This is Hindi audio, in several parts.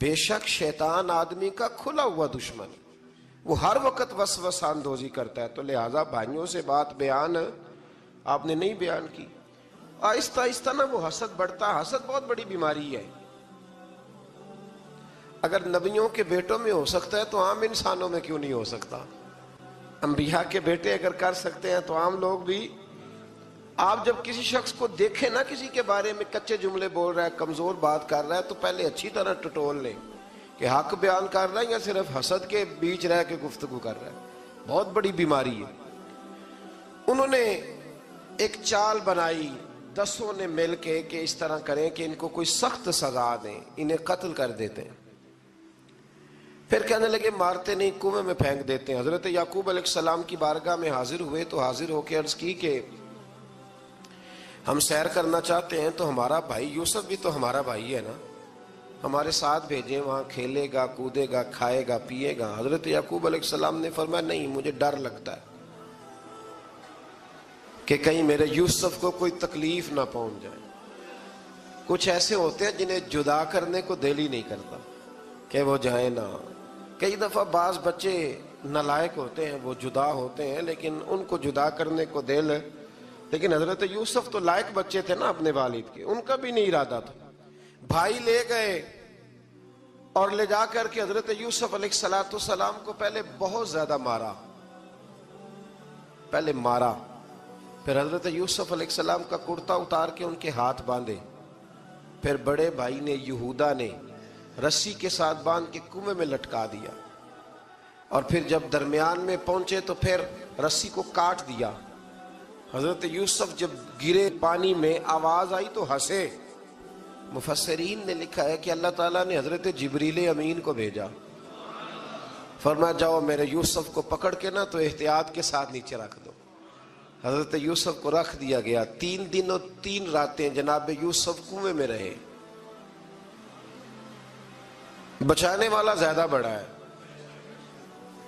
बेशक शैतान आदमी का खुला हुआ दुश्मन। वो हर वक्त वस वसानदोजी करता है। तो लिहाजा भाइयों से बात बयान आपने नहीं बयान की। आहिस्ता आहिस्ता ना वो हसद बढ़ता हसद बहुत बड़ी बीमारी है। अगर नबियों के बेटों में हो सकता है तो आम इंसानों में क्यों नहीं हो सकता? अंबिया के बेटे अगर कर सकते हैं तो आम लोग भी आप जब किसी शख्स को देखें ना किसी के बारे में, कच्चे जुमले बोल रहा है, कमज़ोर बात कर रहा है तो पहले अच्छी तरह टटोल लें कि हक बयान कर रहा है या सिर्फ़ हसद के बीच रह के गुफ्तगु कर रहा है। बहुत बड़ी बीमारी है। उन्होंने एक चाल बनाई, दसों ने मिल के कि इस तरह करें कि इनको कोई सख्त सजा दें, इन्हें कत्ल कर देते हैं। फिर कहने लगे, मारते नहीं, कुएँ में फेंक देते हैं। हज़रत याकूब सलाम की बारगाह में हाजिर हुए तो हाजिर होकर अर्ज़ की कि हम सैर करना चाहते हैं तो हमारा भाई यूसुफ भी तो हमारा भाई है ना? हमारे साथ भेजे, वहाँ खेलेगा, कूदेगा, खाएगा, पिएगा। हज़रत याकूब सलाम ने फरमाया, नहीं, मुझे डर लगता है कि कहीं मेरे यूसुफ को कोई तकलीफ़ ना पहुँच जाए। कुछ ऐसे होते हैं जिन्हें जुदा करने को दिल ही नहीं करता कि वो जाए ना। कई दफ़ा बाज बच्चे नलायक होते हैं, वो जुदा होते हैं, लेकिन उनको जुदा करने को दिल लेकिन हज़रत यूसुफ तो लायक बच्चे थे ना अपने वालिद के। उनका भी नहीं इरादा था। भाई ले गए और ले जाकर के हज़रत यूसुफ सलाम को पहले बहुत ज़्यादा मारा। पहले मारा। फिर हज़रत यूसुफ सलाम का कुर्ता उतार के उनके हाथ बांधे। फिर बड़े भाई ने, यहूदा ने रस्सी के साथ बाँध के कुएँ में लटका दिया। और फिर जब दरमियान में पहुँचे तो फिर रस्सी को काट दिया। हज़रत यूसुफ जब गिरे पानी में, आवाज़ आई तो हंसे। मुफसरीन ने लिखा है कि अल्लाह ताला ने हज़रत जबरील अमीन को भेजा। फरमा जाओ मेरे यूसुफ को पकड़ के ना तो एहतियात के साथ नीचे रख दो। हज़रत यूसुफ को रख दिया गया। तीन दिन और तीन रातें जनाब यूसुफ कुएँ में रहे। बचाने वाला ज़्यादा बड़ा है,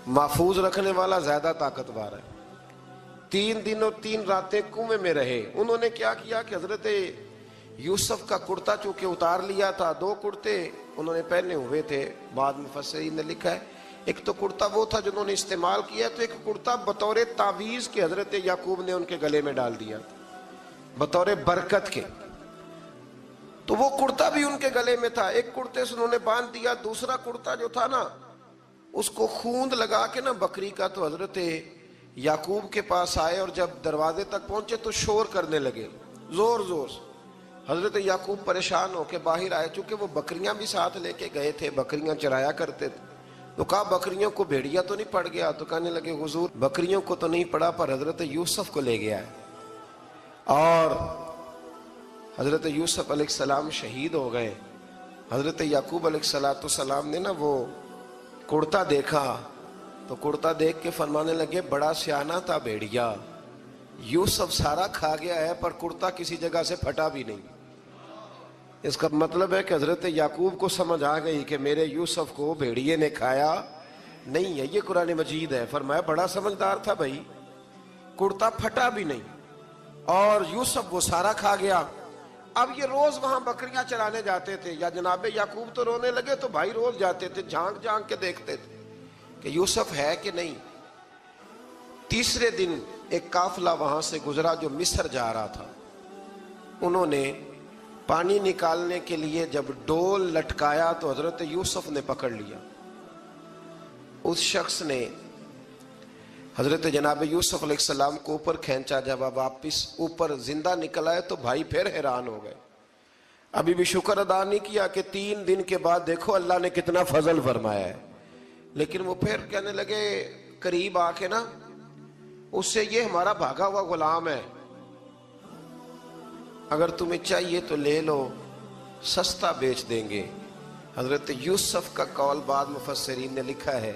महफूज रखने वाला ज़्यादा ताकतवर है। तीन दिन और तीन रातें कुएँ में रहे। उन्होंने क्या किया कि हज़रत यूसुफ का कुर्ता चूँकि उतार लिया था, दो कुर्ते उन्होंने पहने हुए थे। बाद में फसरी ने लिखा है, एक तो कुर्ता वो था जिन्होंने इस्तेमाल किया तो एक कुर्ता बतौर तावीज के हज़रत याकूब ने उनके गले में डाल दिया, बतौर बरकत के। तो वो कुर्ता भी उनके गले में था। एक कुर्ते से उन्होंने बाँध दिया, दूसरा कुर्ता जो था ना, उसको खूंद लगा के ना बकरी का तो हज़रत याकूब के पास आए और जब दरवाजे तक पहुँचे तो शोर करने लगे। ज़ोर ज़ोर से। हज़रत याकूब परेशान होके बाहर आए चूँकि वो बकरियाँ भी साथ लेके गए थे, बकरियाँ चराया करते थे। तो कहा, बकरियों को भेड़िया तो नहीं पड़ गया? तो कहने लगे, हुजूर, बकरियों को तो नहीं पड़ा, पर हज़रत यूसुफ को ले गया है। और हज़रत यूसुफ सलाम शहीद हो गए। हज़रत याकूब सलाम ने ना वो कुर्ता देखा तो कुर्ता देख के फरमाने लगे, बड़ा सियाना था भेड़िया। यूसुफ सारा खा गया है, पर कुर्ता किसी जगह से फटा भी नहीं। इसका मतलब है कि हज़रत याकूब को समझ आ गई कि मेरे यूसुफ को भेड़िए ने खाया। नहीं है, ये कुरान मजीद है। फरमाया, बड़ा समझदार था भाई। कुर्ता फटा भी नहीं, और यूसुफ वो सारा खा गया। अब ये रोज वहाँ बकरियाँ चलाने जाते थे, या जनाबे याकूब तो रोने लगे तो भाई रोज जाते थे झाँक झाँक के देखते थे। कि यूसुफ है कि नहीं? तीसरे दिन एक काफिला वहाँ से गुजरा जो मिस्र जा रहा था। उन्होंने पानी निकालने के लिए जब डोल लटकाया तो हज़रत यूसुफ ने पकड़ लिया। उस शख्स ने हज़रत जनाब यूसुफ सलाम को ऊपर खींचा, जब आप वापिस ऊपर ज़िंदा निकल आए तो भाई फिर हैरान हो गए। अभी भी शुक्र अदा नहीं किया कि तीन दिन के बाद देखो अल्लाह ने कितना फजल फरमाया है। लेकिन वो फिर कहने लगे, करीब आके ना, उससे ये हमारा भागा हुआ गुलाम है। अगर तुम्हें चाहिए तो ले लो, सस्ता बेच देंगे। हज़रत यूसुफ का कौल बाद मुफसरीन ने लिखा है,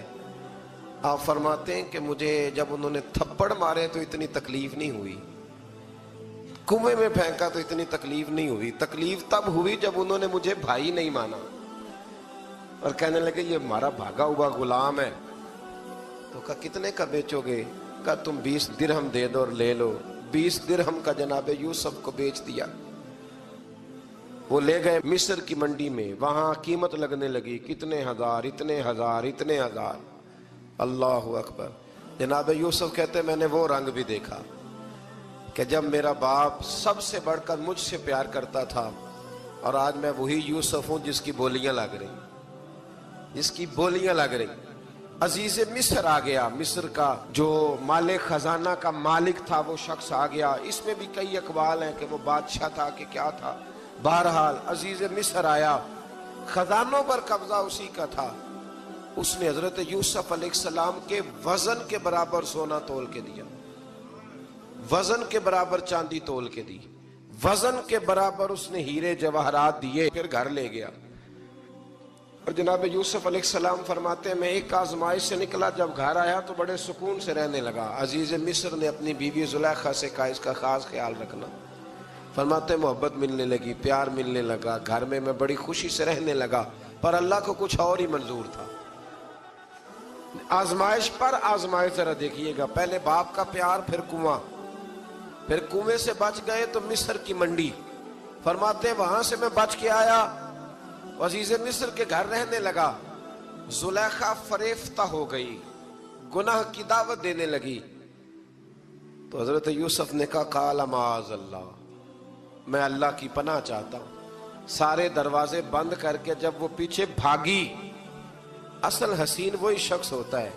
आप फरमाते हैं कि मुझे जब उन्होंने थप्पड़ मारे तो इतनी तकलीफ़ नहीं हुई। कुएँ में फेंका तो इतनी तकलीफ़ नहीं हुई। तकलीफ़ तब हुई जब उन्होंने मुझे भाई नहीं माना। और कहने लगे, ये हमारा भागा हुआ गुलाम है। तो कहा, कितने का बेचोगे? कहा, तुम बीस दिरहम दे दो और ले लो। बीस दिरहम का जनाब यूसुफ को बेच दिया। वो ले गए मिस्र की मंडी में। वहाँ कीमत लगने लगी, कितने हज़ार, इतने हज़ार इतने हज़ार। अल्लाह अकबर। जनाब यूसुफ कहते, मैंने वो रंग भी देखा कि जब मेरा बाप सबसे बढ़कर मुझसे प्यार करता था और आज मैं वही यूसुफ हूँ जिसकी बोलियाँ लग रही जिसकी बोलियाँ लग रही। अज़ीज़ मिस्र आ गया। मिस्र का जो मालिक, खजाना का मालिक था, वो शख्स आ गया। इसमें भी कई अकबाल हैं कि वो बादशाह था कि क्या था। बहरहाल, अज़ीज़ मिस्र आया। खजानों पर कब्जा उसी का था। उसने हज़रत यूसुफ सलाम के वज़न के बराबर सोना तोल के दिया। वज़न के बराबर चांदी तोल के दी। वज़न के बराबर उसने हीरे जवाहरात दिए, फिर घर ले गया। और जनाब यूसुफ सलाम फरमाते हैं, मैं एक आजमाइश से निकला, जब घर आया तो बड़े सुकून से रहने लगा। अज़ीज़ मिस्र ने अपनी बीवी जुलेखा से कहा, इसका खास ख्याल रखना। फरमाते मोहब्बत मिलने लगी, प्यार मिलने लगा, घर में मैं बड़ी खुशी से रहने लगा, पर अल्लाह को कुछ और ही मंजूर था। आजमाइश पर आजमाइश, जरा देखिएगा। पहले बाप का प्यार, फिर कुआँ। फिर कुएँ से बच गए तो मिस्र की मंडी। फरमाते वहाँ से मैं बच के आया अज़ीज़ मिस्र के घर रहने लगा। जुलेखा फरेफ्ता हो गई। गुनाह की दावत देने लगी। तो हज़रत यूसुफ ने कहा, काला माज अल्लाह, मैं अल्लाह की पनाह चाहता हूँ। सारे दरवाजे बंद करके जब वो पीछे भागी, असल हसीन वही शख्स होता है,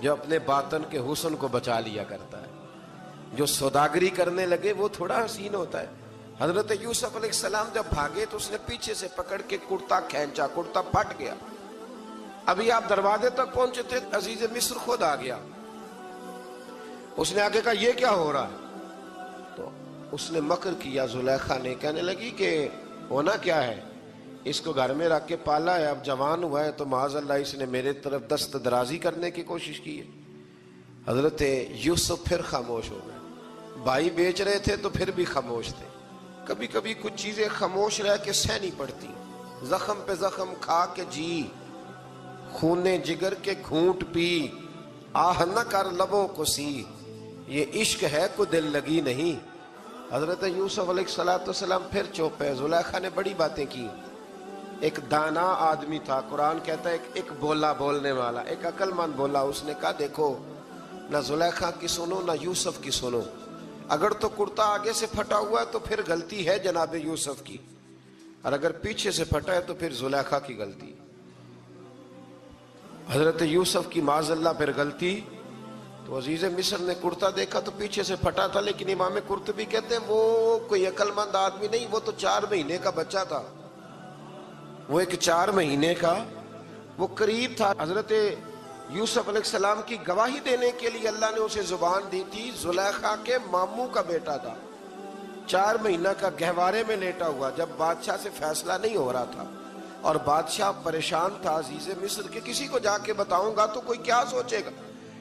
जो अपने बातन के हुसन को बचा लिया करता है। जो सौदागरी करने लगे, वो थोड़ा हसीन होता है। हज़रत यूसुफ सलाम जब भागे तो उसने पीछे से पकड़ के कुर्ता खेचा, कुर्ता फट गया। अभी आप दरवाजे तक पहुँचे थे, अज़ीज़ मिस्र खुद आ गया। उसने आगे कहा यह क्या हो रहा है? तो उसने मकर किया, जुलेखा ने। कहने लगी कि, होना क्या है? इसको घर में रख के पाला है, अब जवान हुआ है तो माजल्ला इसने मेरे तरफ़ दस्त दराजी करने की कोशिश की है। हज़रत यूसुफ फिर खामोश हो गए। भाई बेच रहे थे तो फिर भी खामोश थे। कभी कभी कुछ चीज़ें खामोश रह के सहनी पड़ती। जख्म पे जख्म खा के जी। खूने जिगर के घूट पी। आह न कर लबों को सी। ये इश्क है को दिल लगी नहीं। हज़रत यूसुफ सलाम फिर चुप जुलेखा ने बड़ी बातें की। एक दाना आदमी था। कुरान कहता है एक, एक बोला बोलने वाला एक अकलमंद बोला। उसने कहा देखो ना जुलेखा की सुनो ना यूसुफ की सुनो। अगर तो कुर्ता आगे से फटा हुआ है तो फिर गलती है जनाब यूसुफ की। और अगर पीछे से फटा है तो फिर जुलेखा की गलती। हज़रत यूसुफ की माजल्ला फिर गलती। तो अज़ीज़ मिस्र ने कुर्ता देखा तो पीछे से फटा था, लेकिन इमाम कुर्तबी कहते हैं, वो कोई अकलमंद आदमी नहीं, वो तो चार महीने का बच्चा था। वो एक चार महीने का, वो करीब था। हज़रत यूसुफ सलाम की गवाही देने के लिए अल्लाह ने उसे ज़ुबान दी थी, जुलेखा के मामू का बेटा था। चार महीना का गहवारे में लेटा हुआ, जब बादशाह से फैसला नहीं हो रहा था और बादशाह परेशान था, अज़ीज़ मिस्र के किसी को जाके बताऊँगा तो कोई क्या सोचेगा?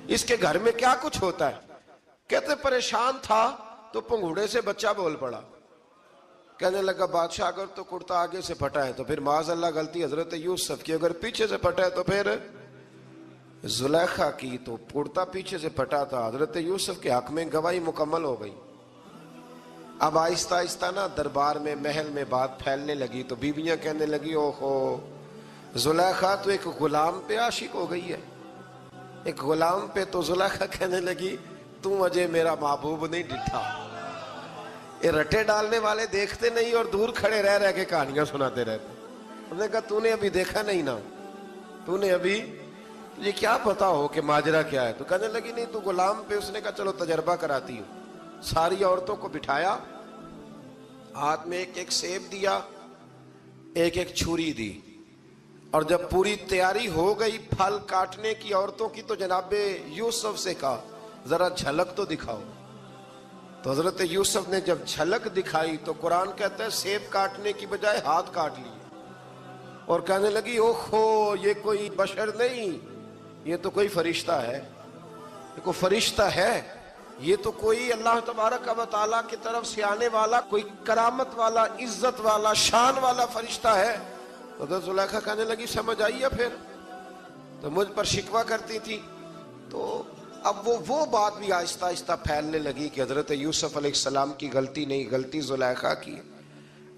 इसके घर में क्या कुछ होता है? कहते, परेशान था तो पंगूड़े से बच्चा बोल पड़ा। कहने लगा, बादशाह, अगर तो कुर्ता आगे से फटा है तो फिर माज अल्लाह, गलती हज़रत यूसुफ की, अगर पीछे से फटा है तो फिर जुलेखा की तो कुर्ता पीछे से फटा था। हज़रत यूसुफ के हक में गवाही मुकम्मल हो गई। अब आहिस्ता आहिस्ता ना दरबार में, महल में बात फैलने लगी तो बीबियाँ कहने लगी, ओहो, जुलेखा तो एक गुलाम पे आशिक हो गई है। एक गुलाम पे तो जुलेखा कहने लगी, तू अजय मेरा महबूब नहीं डिठा। ये रटे डालने वाले देखते नहीं और दूर खड़े रह रह के कहानियाँ सुनाते रहते उन्होंने कहा, तूने अभी देखा नहीं ना। तूने अभी तुझे क्या पता हो कि माजरा क्या है? तो कहने लगी, नहीं, तू गुलाम पे उसने कहा, चलो तजर्बा कराती हूँ। सारी औरतों को बिठाया, हाथ में एक एक सेब दिया, एक एक छुरी दी। और जब पूरी तैयारी हो गई फल काटने की औरतों की तो जनाबे यूसुफ से कहा, जरा झलक तो दिखाओ। तो हज़रत यूसुफ ने जब झलक दिखाई तो कुरान कहता है, सेब काटने की बजाय हाथ काट लिए। और कहने लगी, ओहो, ये कोई बशर नहीं ये तो कोई फरिश्ता है। कोई फरिश्ता है, ये तो कोई अल्लाह तबारक का ताला की तरफ़ से आने वाला, कोई करामत वाला, इज़्ज़त वाला, शान वाला फरिश्ता है। तो जुलेखा कहने लगी, समझ आई है फिर। तो मुझ पर शिकवा करती थी। तो अब वो वो बात भी आहिस्ता आहिस्ता फैलने लगी कि हज़रत यूसुफ सलाम की गलती नहीं, गलती जुलेखा की।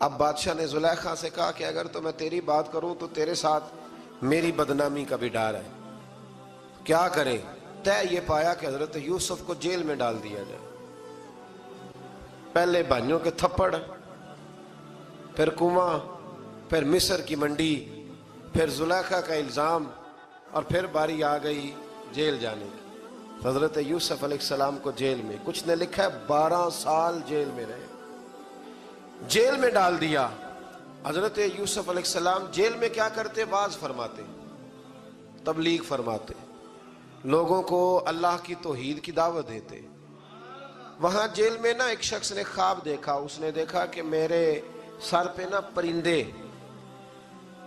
अब बादशाह ने जुलेखा से कहा कि अगर तो मैं तेरी बात करूँ तो तेरे साथ मेरी बदनामी का भी डर है। क्या करे? तय ये पाया कि हज़रत यूसुफ को जेल में डाल दिया जाए। पहले भाइयों के थप्पड़, फिर कुआँ, फिर मिस्र की मंडी, फिर जुलेखा का इल्ज़ाम, और फिर बारी आ गई जेल जाने की। हज़रत यूसुफ सलाम को जेल में, कुछ ने लिखा है, बारह साल जेल में रहे। जेल में डाल दिया। हज़रत यूसुफ सलाम जेल में क्या करते? बाज फरमाते, तबलीग फरमाते। लोगों को अल्लाह की तोहीद की दावत देते। वहाँ जेल में ना एक शख्स ने ख्वाब देखा। उसने देखा कि मेरे सर पे ना परिंदे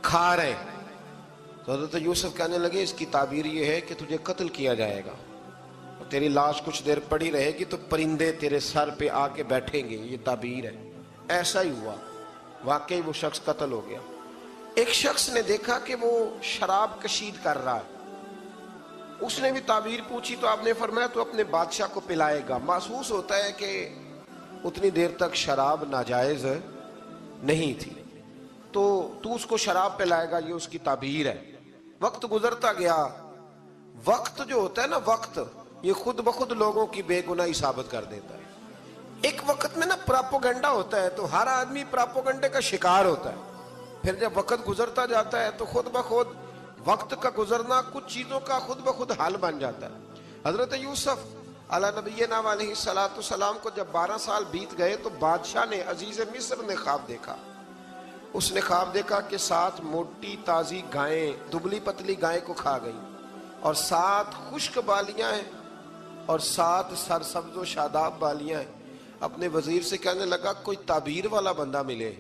खा रहे। तो हज़रत यूसुफ कहने लगे, इसकी ताबीर ये है कि तुझे कत्ल किया जाएगा। और तेरी लाश कुछ देर पड़ी रहेगी तो परिंदे तेरे सर पे आके बैठेंगे। ये ताबीर है। ऐसा ही हुआ। वाकई वो शख्स कत्ल हो गया। एक शख्स ने देखा कि वो शराब कशीद कर रहा है। उसने भी ताबीर पूछी तो आपने फरमाया तो अपने बादशाह को पिलाएगा। महसूस होता है कि उतनी देर तक शराब नाजायज नहीं थी। तो तू उसको शराब पिलाएगा, ये उसकी ताबीर है। वक्त गुजरता गया। वक्त जो होता है ना, वक्त, ये खुद ब खुद लोगों की बेगुनाही साबित कर देता है। एक वक्त में ना प्रापोगंडा होता है तो हर आदमी प्रापोगंडे का शिकार होता है। फिर जब वक्त गुजरता जाता है तो खुद ब खुद वक्त का गुजरना कुछ चीज़ों का खुद ब खुद हाल बन जाता है। हज़रत यूसुफ अला नबी नाम सलाम को जब 12 साल बीत गए तो बादशाह ने अज़ीज़ मिस्र ने ख्वाब देखा। उसने ख्वाब देखा कि सात मोटी ताजी गायें, दुबली पतली गाय को खा गई और सात खुश्क बालियाँ हैं और सात सरसब्ज शादाब बालियाँ हैं। अपने वज़ीर से कहने लगा, कोई ताबीर वाला बंदा मिले?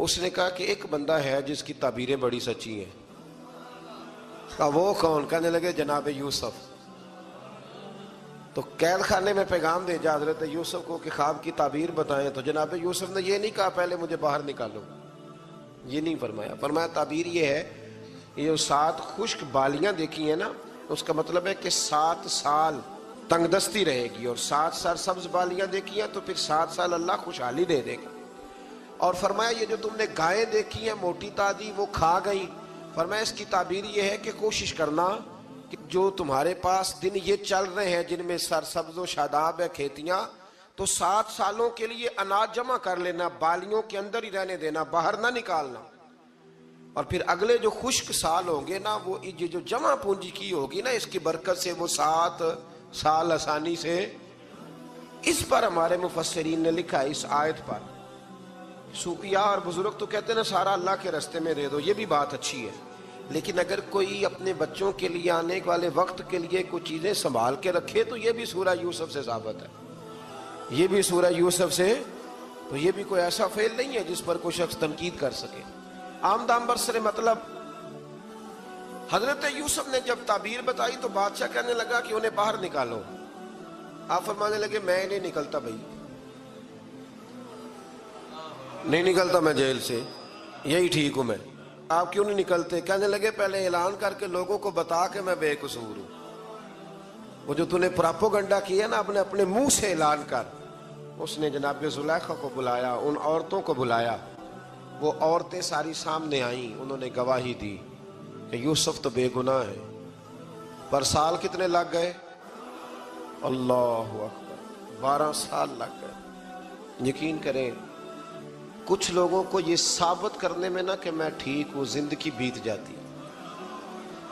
उसने कहा कि एक बंदा है जिसकी ताबीरें बड़ी सच्ची हैं। कहा, वो कौन? कहने लगे, जनाब यूसुफ। तो कैद खाने में पैगाम भेजा हज़रत यूसुफ को कि ख्वाब की ताबीर बताएँ। तो जनाब यूसुफ ने ये नहीं कहा, पहले मुझे बाहर निकालो। ये नहीं फरमाया। फरमाया, ताबीर ये है, ये सात खुश्क बालियाँ देखी है ना, उसका मतलब है कि सात साल तंगदस्ती रहेगी। और सात साल सब्ज बालियाँ देखी हैं तो फिर सात साल अल्लाह खुशहाली दे देगा। और फरमाया, ये जो तुमने गायें देखी हैं, मोटी ताजी, वो खा गई। फरमाया, इसकी ताबीर ये है कि कोशिश करना कि जो तुम्हारे पास दिन ये चल रहे हैं, जिनमें सरसब्ज, शादाब है, खेतियाँ तो सात सालों के लिए अनाज जमा कर लेना, बालियों के अंदर ही रहने देना, बाहर ना निकालना। और फिर अगले जो खुश्क साल होंगे ना, वो ये जो जमा पूंजी की होगी ना, इसकी बरकत से वो सात साल आसानी से इस पर हमारे मुफसरीन ने लिखा इस आयत पर। सूफिया और बुज़ुर्ग तो कहते हैं ना, सारा अल्लाह के रस्ते में दे दो, ये भी बात अच्छी है। लेकिन अगर कोई अपने बच्चों के लिए आने वाले वक्त के लिए कुछ चीज़ें संभाल के रखे तो ये भी सूरा यूसुफ से साबित है। ये भी सूरा यूसुफ से तो ये भी कोई ऐसा फेल नहीं है जिस पर कोई शख्स तनकीद कर सके। आम आमदाम बरसरे मतलब हज़रत यूसुफ ने जब ताबीर बताई तो बादशाह कहने लगा कि उन्हें बाहर निकालो। आप फरमाने लगे, मैं नहीं निकलता भाई। नहीं निकलता मैं जेल से। यही ठीक हूँ मैं। आप क्यों नहीं निकलते? कहने लगे, पहले ऐलान करके लोगों को बता के मैं बेकसूर हूँ। वो जो तूने प्रापोगंडा किया ना, अपने अपने मुँह से ऐलान कर। उसने जनाब जुलैखा को बुलाया, उन औरतों को बुलाया। वो औरतें सारी सामने आई, उन्होंने गवाही दी कि यूसुफ तो बेगुनाह है। पर साल कितने लग गए? अल्लाह अकबर। बारह साल लग गए। यकीन करें कुछ लोगों को ये साबित करने में ना कि मैं ठीक हूँ, ज़िंदगी बीत जाती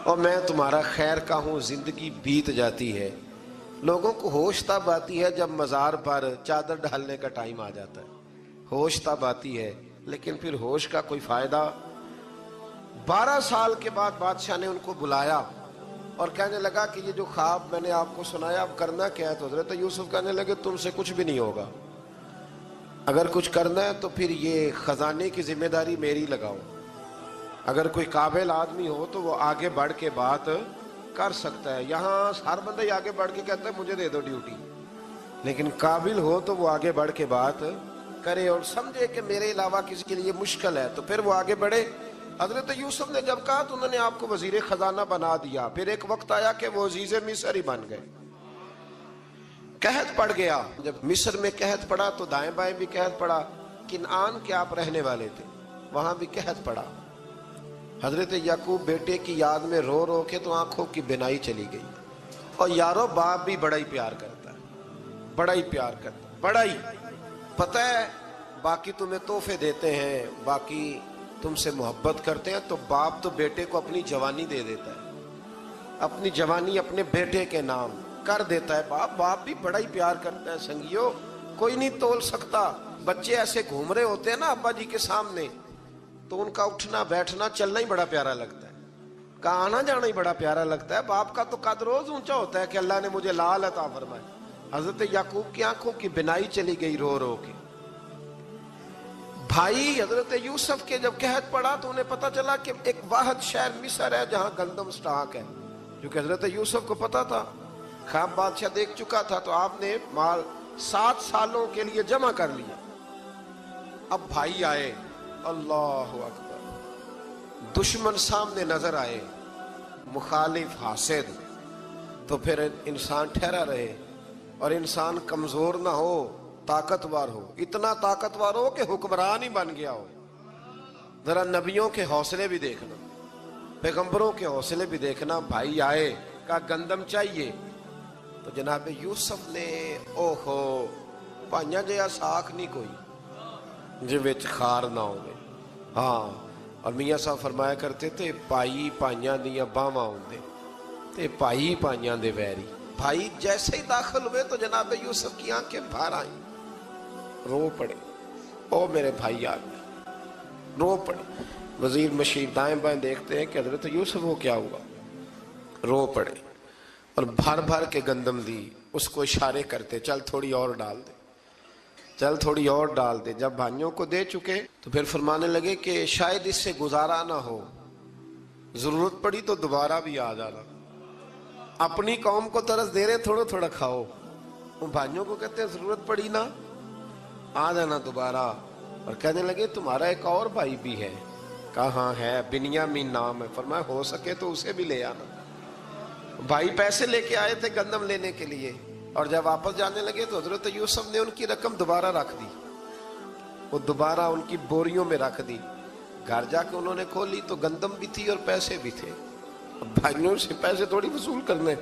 और मैं तुम्हारा खैर का हूँ, ज़िंदगी बीत जाती है। लोगों को होश तब आती है जब मज़ार पर चादर डालने का टाइम आ जाता है। होश तब आती है, लेकिन फिर होश का कोई फ़ायदा? बारह साल के बाद बादशाह ने उनको बुलाया और कहने लगा कि ये जो ख्वाब मैंने आपको सुनाया, अब करना क्या है? तो हज़रत यूसुफ कहने लगे, तुमसे कुछ भी नहीं होगा। अगर कुछ करना है तो फिर ये ख़जाने की ज़िम्मेदारी मेरी लगाओ। अगर कोई काबिल आदमी हो तो वो आगे बढ़ के बात कर सकता है। यहाँ हर बंदा ही आगे बढ़ के कहता है, मुझे दे दो ड्यूटी लेकिन काबिल हो तो वो आगे बढ़ के बात करे और समझे कि मेरे अलावा किसी के लिए मुश्किल है तो फिर वो आगे बढ़े। हज़रत यूसुफ ने जब कहा तो उन्होंने आपको वज़ीर खजाना बना दिया। फिर एक वक्त आया कि वो अज़ीज़ मिसर ही बन गए। कहत पड़ गया। जब मिस्र में कहत पड़ा तो दाएँ बाएँ भी कहत पड़ा किनान के आप रहने वाले थे। वहाँ भी कहत पड़ा। हज़रत याकूब बेटे की याद में रो रो के तो आँखों की बिनाई चली गई। और यारो बाप भी बड़ा ही प्यार करता है। बड़ा ही प्यार करता है। बड़ा ही। पता है, बाकी तुम्हें तोहफे देते हैं, बाकी तुमसे मोहब्बत करते हैं तो बाप तो बेटे को अपनी जवानी दे देता है। अपनी जवानी अपने बेटे के नाम कर देता है बाप। बाप भी बड़ा ही प्यार करता है संगियो। कोई नहीं तोल सकता। बच्चे ऐसे घूम रहे होते हैं ना अब्बा जी के सामने तो उनका उठना, बैठना, चलना ही बड़ा प्यारा लगता है। का आना जाना ही बड़ा प्यारा लगता है। बाप का तो कद रोज ऊँचा होता है कि अल्लाह ने मुझे लाल अता फरमाया हज़रत याकूब की आँखों की बिनाई चली गई रो रो के। भाई हज़रत यूसुफ के जब कहत पड़ा तो उन्हें पता चला कि एक वाहद शहर मिसर है, जहाँ गंदम स्टाक है। क्योंकि हज़रत यूसुफ को पता था। खाब बादशाह देख चुका था तो आपने माल सात सालों के लिए जमा कर लिया। अब भाई आए, अल्लाह अकबर। दुश्मन सामने नज़र आए, मुखालिफ हासिद। तो फिर इंसान ठहरा रहे, और इंसान कमज़ोर ना हो, ताकतवर हो। इतना ताकतवर हो कि हुक्मरान ही बन गया हो। जरा नबियों के हौसले भी देखना, पैगंबरों के हौसले भी देखना। भाई आए का गंदम चाहिए? तो जनाबे यूसुफ ने, ओहो, भाइया जहा साख नहीं कोई, जो बेच खार ना हो हाँ और मियाँ साहब फरमाया करते थे भाई भाइया दिया बाहव आते तो भाई भाइया दे वैरी। भाई जैसे ही दाखिल हुए तो जनाबे यूसुफ की आँखें बाहर आई। रो पड़े। ओ मेरे भाई आ गए रो पड़े। वज़ीर मशीर दाएँ बाएँ देखते हैं कि हज़रत यूसुफ वो क्या हुआ? रो पड़े। और भर भर के गंदम दी, उसको इशारे करते, चल थोड़ी और डाल दे, चल थोड़ी और डाल दे। जब भाइयों को दे चुके तो फिर फरमाने लगे कि शायद इससे गुजारा ना हो, ज़रूरत पड़ी तो दोबारा भी आ जाना। अपनी कौम को तरस दे रहे, थोड़ा थोड़ा खाओ। उन भाइयों को कहते हैं, ज़रूरत पड़ी ना, आ जाना दोबारा। और कहने लगे, तुम्हारा एक और भाई भी है। कहा, है बिनियामीन नाम है। फरमाया, हो सके तो उसे भी ले आना। भाई पैसे लेके आए थे गंदम लेने के लिए, और जब वापस जाने लगे तो हज़रत यूसुफ ने उनकी रकम दोबारा रख दी। वो दोबारा उनकी बोरियों में रख दी। घर जाके उन्होंने खोली तो गंदम भी थी और पैसे भी थे। भाइयों से पैसे थोड़ी वसूल करने।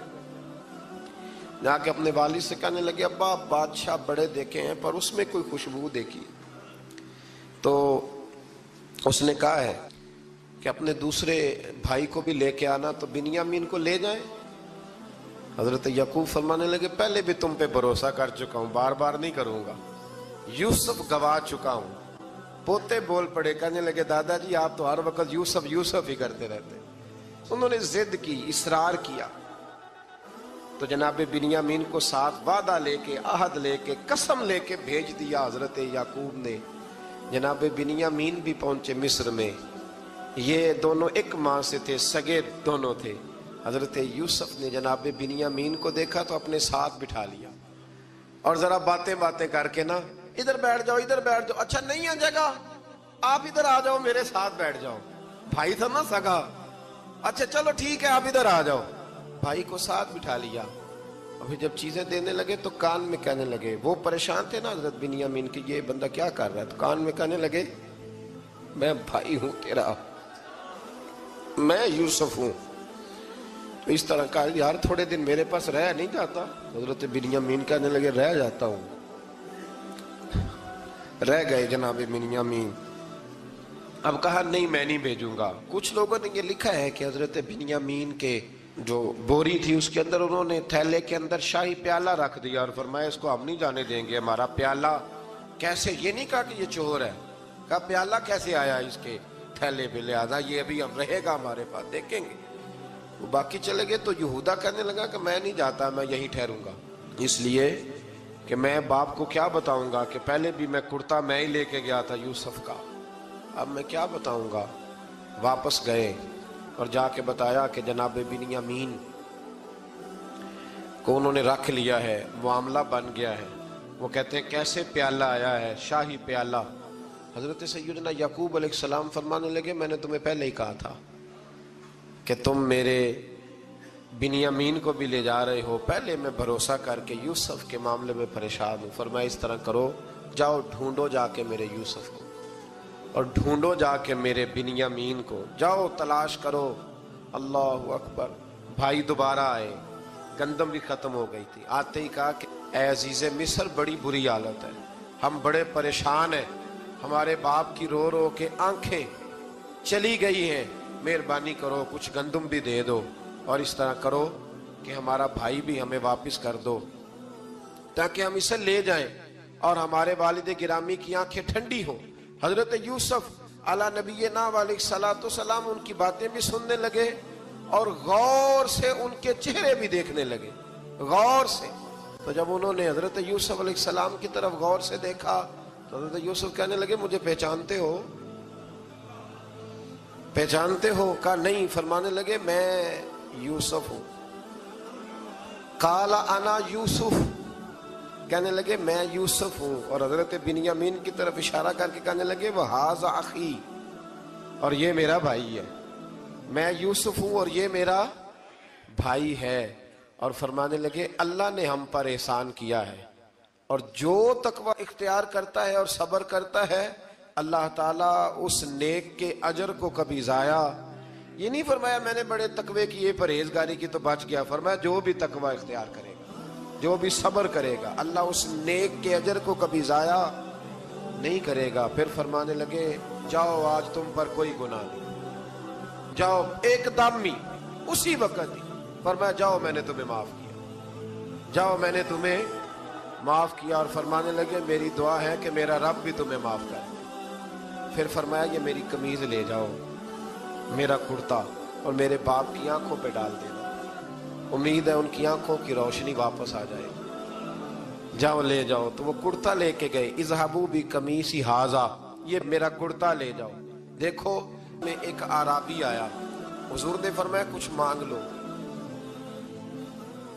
जाके अपने वालिद से कहने लगे, अब्बा बादशाह बड़े देखे हैं, पर उसमें कोई खुशबू देखी। तो उसने कहा है कि अपने दूसरे भाई को भी लेके आना तो बिनियामीन को ले जाए। हज़रत यकूब फरमाने लगे, पहले भी तुम पे भरोसा कर चुका हूँ बार बार नहीं करूँगा। यूसुफ गवा चुका हूँ। पोते बोल पड़े, कहने लगे, दादाजी, आप तो हर वक्त यूसुफ यूसुफ ही करते रहते उन्होंने जिद की, इसरार किया। तो जनाब बिनियामीन को साथ वादा लेके आहद लेके, कसम लेके भेज दिया हज़रत याकूब ने। जनाब बिनियामीन भी पहुँचे मिस्र में। ये दोनों एक माँ से थे सगे दोनों थे। हज़रत यूसुफ ने जनाब बिनियामीन को देखा तो अपने साथ बिठा लिया। और जरा बातें बातें करके ना, इधर बैठ जाओ, इधर बैठ जाओ। अच्छा नहीं है जगह आप इधर आ जाओ, मेरे साथ बैठ जाओ। भाई था ना सगा। अच्छा चलो ठीक है, आप इधर आ जाओ। भाई को साथ बिठा लिया। अभी जब चीज़ें देने लगे तो कान में कहने लगे, वो परेशान थे ना हज़रत बिनियामीन की, ये बंदा क्या कर रहा है? तो कान में कहने लगे, मैं भाई हूँ तेरा। मैं यूसुफ हूँ। इस तरह का यार थोड़े दिन मेरे पास रह नहीं जाता। हज़रत बिनियामीन कहने लगे, रह जाता हूँ। रह गए जनाब बिनियामीन। अब कहा, नहीं, मैं नहीं भेजूँगा। कुछ लोगों ने ये लिखा है कि हज़रत बिनियामीन के जो बोरी थी, उसके अंदर उन्होंने थैले के अंदर शाही प्याला रख दिया और फरमाया, इसको हम नहीं जाने देंगे, हमारा प्याला कैसे? ये नहीं कहा कि ये चोर है। कहा, प्याला कैसे आया इसके थैले पे? लिहाजा ये अभी हम रहेगा हमारे पास, देखेंगे। वो बाकी चले गए तो यहूदा कहने लगा कि मैं नहीं जाता, मैं यही ठहरूँगा। इसलिए कि मैं बाप को क्या बताऊँगा कि पहले भी मैं कुर्ता मैं ही लेके गया था यूसुफ का। अब मैं क्या बताऊँगा? वापस गए और जाके बताया कि जनाब बिनियामीन को उन्होंने रख लिया है, मामला बन गया है। वो कहते हैं, कैसे प्याला आया है, शाही प्याला? हज़रत सैदना यकूब सलाम फरमाने लगे, मैंने तुम्हें पहले ही कहा था। कि तुम मेरे बिनियामीन को भी ले जा रहे हो। पहले मैं भरोसा करके यूसुफ के मामले में परेशान हूँ। फरमाया, इस तरह करो, जाओ, ढूंढो जाके मेरे यूसुफ को और ढूंढो जाके मेरे बिनियामीन को। जाओ, तलाश करो। अल्लाह अकबर। भाई दोबारा आए। गंदम भी खत्म हो गई थी। आते ही कहा कि अज़ीज़, मिस्र बड़ी बुरी हालत है। हम बड़े परेशान हैं। हमारे बाप की रो रो के आँखें चली गई हैं। मेहरबानी करो, कुछ गंदम भी दे दो और इस तरह करो कि हमारा भाई भी हमें वापस कर दो, ताकि हम इसे ले जाएँ और हमारे वालिद गिरामी की आँखें ठंडी हो। हज़रत यूसुफ अला नबी ना वाले सलाम उनकी बातें भी सुनने लगे और गौर से उनके चेहरे भी देखने लगे, गौर से। तो जब उन्होंने हज़रत यूसुफ सलाम की तरफ़ गौर से देखा तो हज़रत यूसुफ कहने लगे, मुझे पहचानते हो पहचानते हो? का नहीं? फरमाने लगे, मैं यूसुफ हूँ। काला आना यूसुफ। कहने लगे, मैं यूसुफ हूँ। और हज़रत बिनियामीन की तरफ़ इशारा करके कहने लगे, वह हाज आखी और ये मेरा भाई है। मैं यूसुफ हूँ, और ये मेरा भाई है। और फरमाने लगे, अल्लाह ने हम पर एहसान किया है, और जो तकवा इख्तियार करता है और सब्र करता है अल्लाह ताला उस नेक के अजर को कभी जाया। ये नहीं फरमाया, मैंने बड़े तकवे की, ये परहेजगारी की तो बच गया। फरमाया, जो भी तकवा इख्तियार करेगा, जो भी सब्र करेगा, अल्लाह उस नेक के अजर को कभी जाया नहीं करेगा। फिर फरमाने लगे, जाओ, आज तुम पर कोई गुनाह नहीं। जाओ एकदम ही उसी वक्त ही। फरमाया, जाओ, मैंने तुम्हें माफ़ किया। जाओ, मैंने तुम्हें माफ़ किया। और फरमाने लगे, मेरी दुआ है कि मेरा रब भी तुम्हें माफ़ कर। फिर फरमाया, ये मेरी कमीज ले जाओ, मेरा कुर्ता और मेरे बाप की आँखों पे डाल देना। उम्मीद है उनकी आँखों की रोशनी वापस आ जाए। जाओ, ले जाओ। तो वो कुर्ता लेके गए। इजहाबू भी कमीज ही हाजा, ये मेरा कुर्ता ले जाओ। देखो, में एक आराबी आया। हुजूर ने फरमाया, कुछ मांग लो।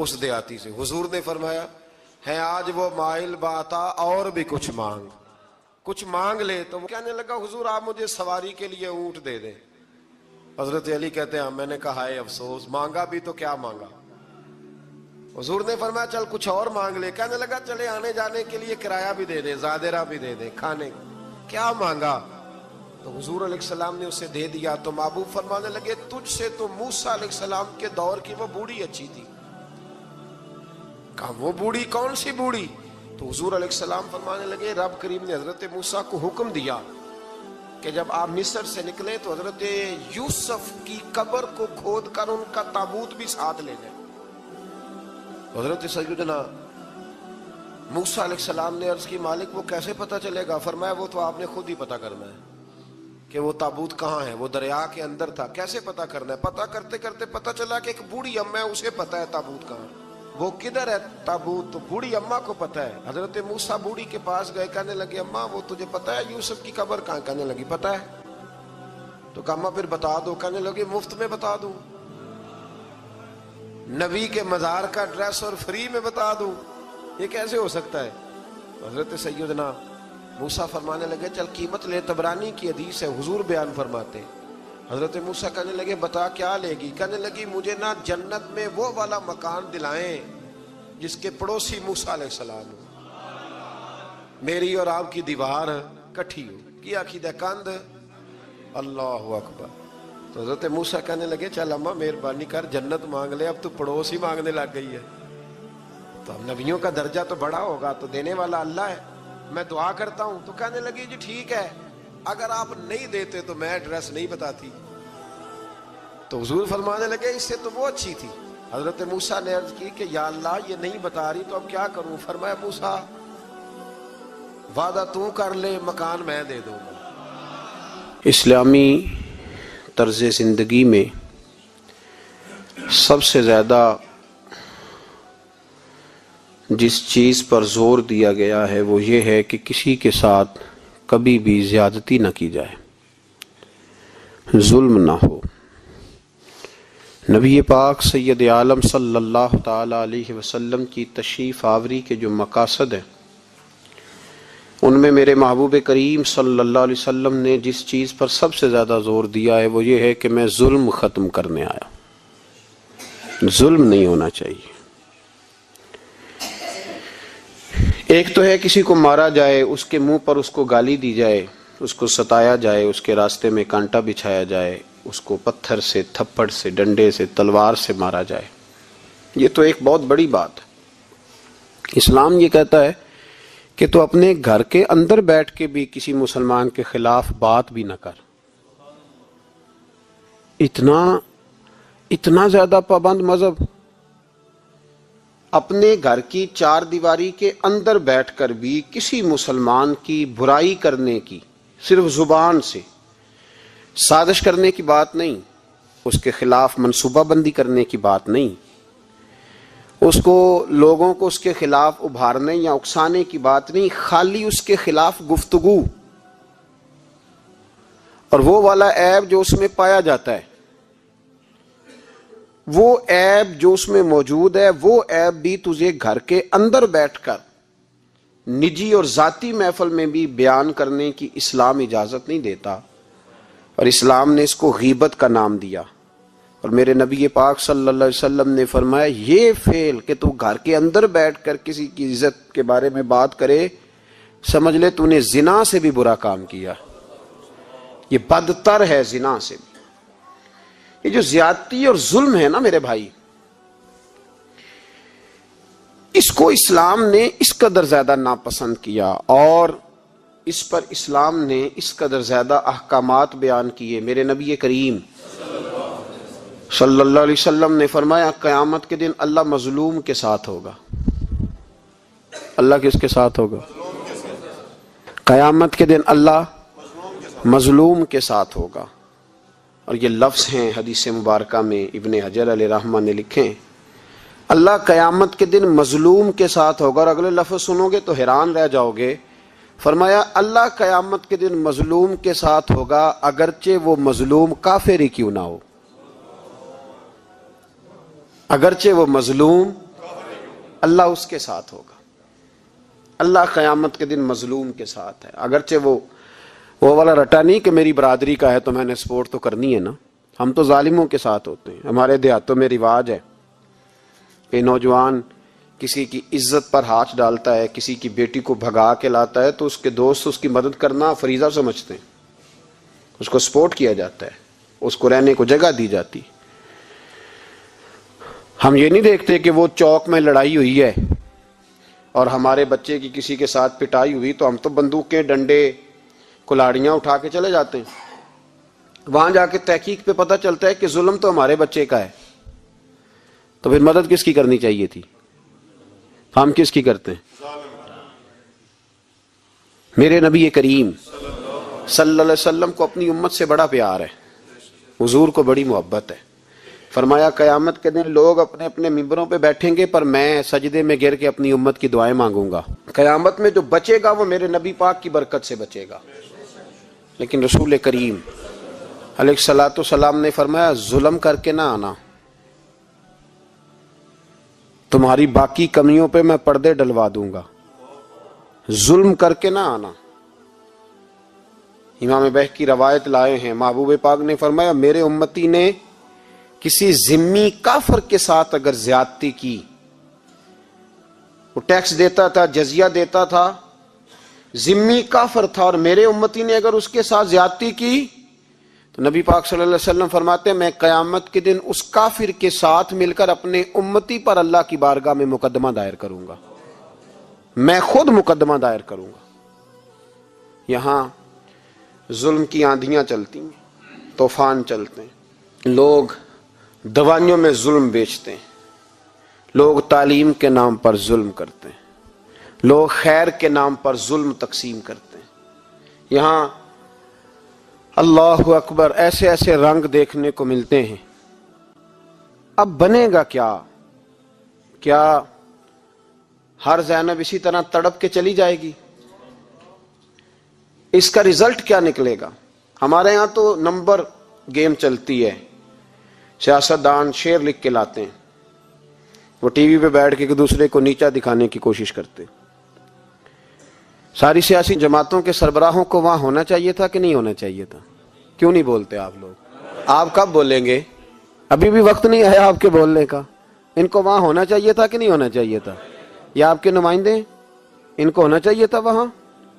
उस देहाती से हुजूर ने फरमाया, है, आज वो माइल बाता और भी कुछ मांग। कुछ मांग ले तो वो कहने लगा, हुजूर, आप मुझे सवारी के लिए ऊँट दे दे। हज़रत अली कहते हैं, मैंने कहा है अफसोस, मांगा भी तो क्या मांगा? हुजूर ने फरमाया, चल, कुछ और मांग ले। कहने लगा, चले, आने जाने के लिए किराया भी दे दे जादेरा भी दे दे, खाने क्या मांगा? तो हजूर सलाम ने उसे दे दिया। तो महबूब फरमाने लगे, तुझसे तो मूसा सलाम के दौर की वो बूढ़ी अच्छी थी। कहा, वो बूढ़ी कौन सी बूढ़ी? तो हजूर सलाम फरमाने लगे, रब करीम ने हज़रत मूसा को हुक्म दिया कि जब आप मिस्र से निकले तो हज़रत यूसुफ की कब्र को खोद कर उनका ताबूत भी साथ ले जाए हज़रत सैदना मूसा सलाम ने अर्ज़ की, मालिक, वो कैसे पता चलेगा? फरमाया, वो तो आपने खुद ही पता करना है कि वो ताबूत कहाँ है, वो दरिया के अंदर था। कैसे पता करना है? पता करते करते पता चला कि एक बूढ़ी अम्मा है, उसे पता है ताबूत कहाँ वो किधर है? ताबूत तो बूढ़ी अम्मा को पता है। हज़रत मूसा बूढ़ी के पास गए, कहने लगे, अम्मा, वो तुझे पता है? यूसुफ की कबर कहाँ कहने लगी, पता है। तो कहा फिर बता दो। कहने लगे, मुफ़्त में बता दू। नबी के मजार का ड्रेस और फ्री में बता दू। ये कैसे हो सकता है? हज़रत सैदना मूसा फरमाने लगे, चल, कीमत ले, तबरानी की हदीस है, हुजूर बयान फरमाते हज़रत मूसा कहने लगे, बता क्या लेगी? कहने लगी, मुझे ना जन्नत में वो वाला मकान दिलाएँ जिसके पड़ोसी मूसा सलाम मेरी और आपकी दीवार कठी हो। की आखिद कंध अल्लाह अकबर। तो हज़रत मूसा कहने लगे, चल अम्मा, मेहरबानी कर, जन्नत मांग ले, अब तू पड़ोस ही मांगने लग गई है। तो अब नबियों का दर्जा तो बड़ा होगा तो देने वाला अल्लाह है। मैं दुआ करता हूँ। तो कहने लगी, जी ठीक है अगर आप नहीं देते तो मैं एड्रेस नहीं बताती। तो हजूर फरमाने लगे, इससे तो वो अच्छी थी। हज़रत मूसा ने अर्ज़ की कि, या अल्लाह, ये नहीं बता रही तो अब क्या करूँ? फरमाया, मूसा, वादा तू कर ले, मकान मैं दे दूँगा। इस्लामी तर्ज ज़िंदगी में सबसे ज़्यादा जिस चीज़ पर ज़ोर दिया गया है, वो ये है कि किसी के साथ कभी भी ज्यादती न की जाए। जुल्म ना हो। नबी पाक सैद आलम सल्लल्लाहु अलैहि वसल्लम की तशरीफ़ आवरी के जो मकासद हैं, उनमें मेरे महबूब करीम सल्लल्लाहु अलैहि वसल्लम ने जिस चीज़ पर सबसे ज़्यादा ज़ोर दिया है, वो ये है कि मैं जुल्म ख़त्म करने आया। जुल्म नहीं होना चाहिए। एक तो है किसी को मारा जाए, उसके मुँह पर उसको गाली दी जाए, उसको सताया जाए, उसके रास्ते में कांटा बिछाया जाए, उसको पत्थर से, थप्पड़ से, डंडे से, तलवार से मारा जाए। ये तो एक बहुत बड़ी बात है। इस्लाम ये कहता है कि तो अपने घर के अंदर बैठ के भी किसी मुसलमान के खिलाफ बात भी ना कर। इतना इतना ज़्यादा पाबंद मज़हब। अपने घर की चार दीवारी के अंदर बैठकर भी किसी मुसलमान की बुराई करने की, सिर्फ़ ज़ुबान से साजिश करने की बात नहीं, उसके खिलाफ मनसूबाबंदी करने की बात नहीं, उसको लोगों को उसके खिलाफ उभारने या उकसाने की बात नहीं, खाली उसके खिलाफ गुफ्तगु। और वो वाला ऐब जो उसमें पाया जाता है वो ऐप जो उसमें मौजूद है, वो ऐप भी तुझे घर के अंदर बैठकर निजी और जाती महफल में भी बयान करने की इस्लाम इजाज़त नहीं देता। और इस्लाम ने इसको गीबत का नाम दिया। और मेरे नबी पाक सल्लल्लाहु अलैहि वसल्लम ने फरमाया, ये फेल कि तू घर के अंदर बैठकर किसी की इज़्ज़त के बारे में बात करे, समझ ले तूने जिना से भी बुरा काम किया। ये बदतर है जिना से भी। ये जो ज्यादती और जुल्म है ना मेरे भाई, इसको इस्लाम ने इस कदर ज़्यादा नापसंद किया और इस पर इस्लाम ने इस कदर ज़्यादा अहकामात बयान किए। मेरे नबी करीम सल्लल्लाहु अलैहि वसल्लम ने फरमाया, कयामत के दिन अल्लाह मजलूम के साथ होगा। अल्लाह किसके साथ होगा? कयामत के दिन अल्लाह मजलूम के साथ होगा। और ये लफ्ज़ हैं हदीस मुबारक में इबन हजर रहमान ने लिखे अल्लाह क़यामत के दिन मजलूम के साथ होगा और अगले लफ्ज़ सुनोगे तो हैरान रह जाओगे। फरमाया, अल्लाह क़यामत के दिन मजलूम के साथ होगा अगरचे वो मजलूम काफिर ही क्यों ना हो? अगरचे वो मजलूम अल्लाह उसके साथ होगा। अल्लाह क़यामत के दिन मजलूम के साथ है। अगरचे वो वो वाला रटा नहीं कि मेरी बरादरी का है तो मैंने सपोर्ट तो करनी है ना। हम तो जालिमों के साथ होते हैं। हमारे देहातों में रिवाज है कि नौजवान किसी की इज़्ज़त पर हाथ डालता है, किसी की बेटी को भगा के लाता है तो उसके दोस्त उसकी मदद करना फरीजा समझते हैं। उसको सपोर्ट किया जाता है, उसको रहने को जगह दी जाती हम ये नहीं देखते कि वो चौक में लड़ाई हुई है और हमारे बच्चे की किसी के साथ पिटाई हुई तो हम तो बंदूकें, डंडे कुलाड़ियाँ उठा के चले जाते हैं। वहाँ जाके तहकीक पे पता चलता है कि जुल्म तो हमारे बच्चे का है। तो फिर मदद किसकी करनी चाहिए थी? हम किसकी करते हैं? मेरे नबी करीम सल्लल्लाहु अलैहि वसल्लम को अपनी उम्मत से बड़ा प्यार है। हुजूर को बड़ी मोहब्बत है। फरमाया, कयामत के दिन लोग अपने अपने मिंबरों पे बैठेंगे, पर मैं सजदे में गिर के अपनी उम्मत की दुआएँ मांगूँगा। कयामत में जो बचेगा वो मेरे नबी पाक की बरकत से बचेगा। लेकिन रसूल करीम सलाम ने फरमाया, जुल्म करके ना आना। तुम्हारी बाकी कमियों पे मैं पर्दे डलवा दूँगा। जुल्म करके ना आना। इमाम बह की रवायत लाए हैं। महबूब पाक ने फरमाया, मेरे उम्मती ने किसी जिम्मी काफर के साथ अगर ज्यादती की, वो टैक्स देता था, जजिया देता था जिम्मी काफर था और मेरे उम्मती ने अगर उसके साथ ज्यादती की तो नबी पाक सल्लल्लाहु अलैहि वसल्लम फरमाते, मैं कयामत के दिन उस काफिर के साथ मिलकर अपने उम्मती पर अल्लाह की बारगाह में मुकदमा दायर करूँगा। मैं खुद मुकदमा दायर करूँगा। यहाँ जुल्म की आंधियाँ चलती हैं, तूफ़ान चलते हैं, लोग दवाइयों में जुल्म बेचते हैं, लोग तालीम के नाम पर जुल्म करते हैं। लोग खैर के नाम पर जुल्म तकसीम करते हैं। यहाँ अल्लाह अकबर ऐसे ऐसे रंग देखने को मिलते हैं। अब बनेगा क्या? क्या हर जैनब इसी तरह तड़प के चली जाएगी? इसका रिज़ल्ट क्या निकलेगा? हमारे यहाँ तो नंबर गेम चलती है। सियासतदान शेर लिख के लाते हैं। वो टीवी पे बैठ के एक दूसरे को नीचा दिखाने की कोशिश करते सारी सियासी जमातों के सरबराहों को वहाँ होना चाहिए था कि नहीं होना चाहिए था? क्यों नहीं बोलते आप लोग? आप कब बोलेंगे? अभी भी वक्त नहीं आया आपके बोलने का। इनको वहाँ होना चाहिए था कि नहीं होना चाहिए था? ये आपके नुमाइंदे इनको होना चाहिए था वहाँ?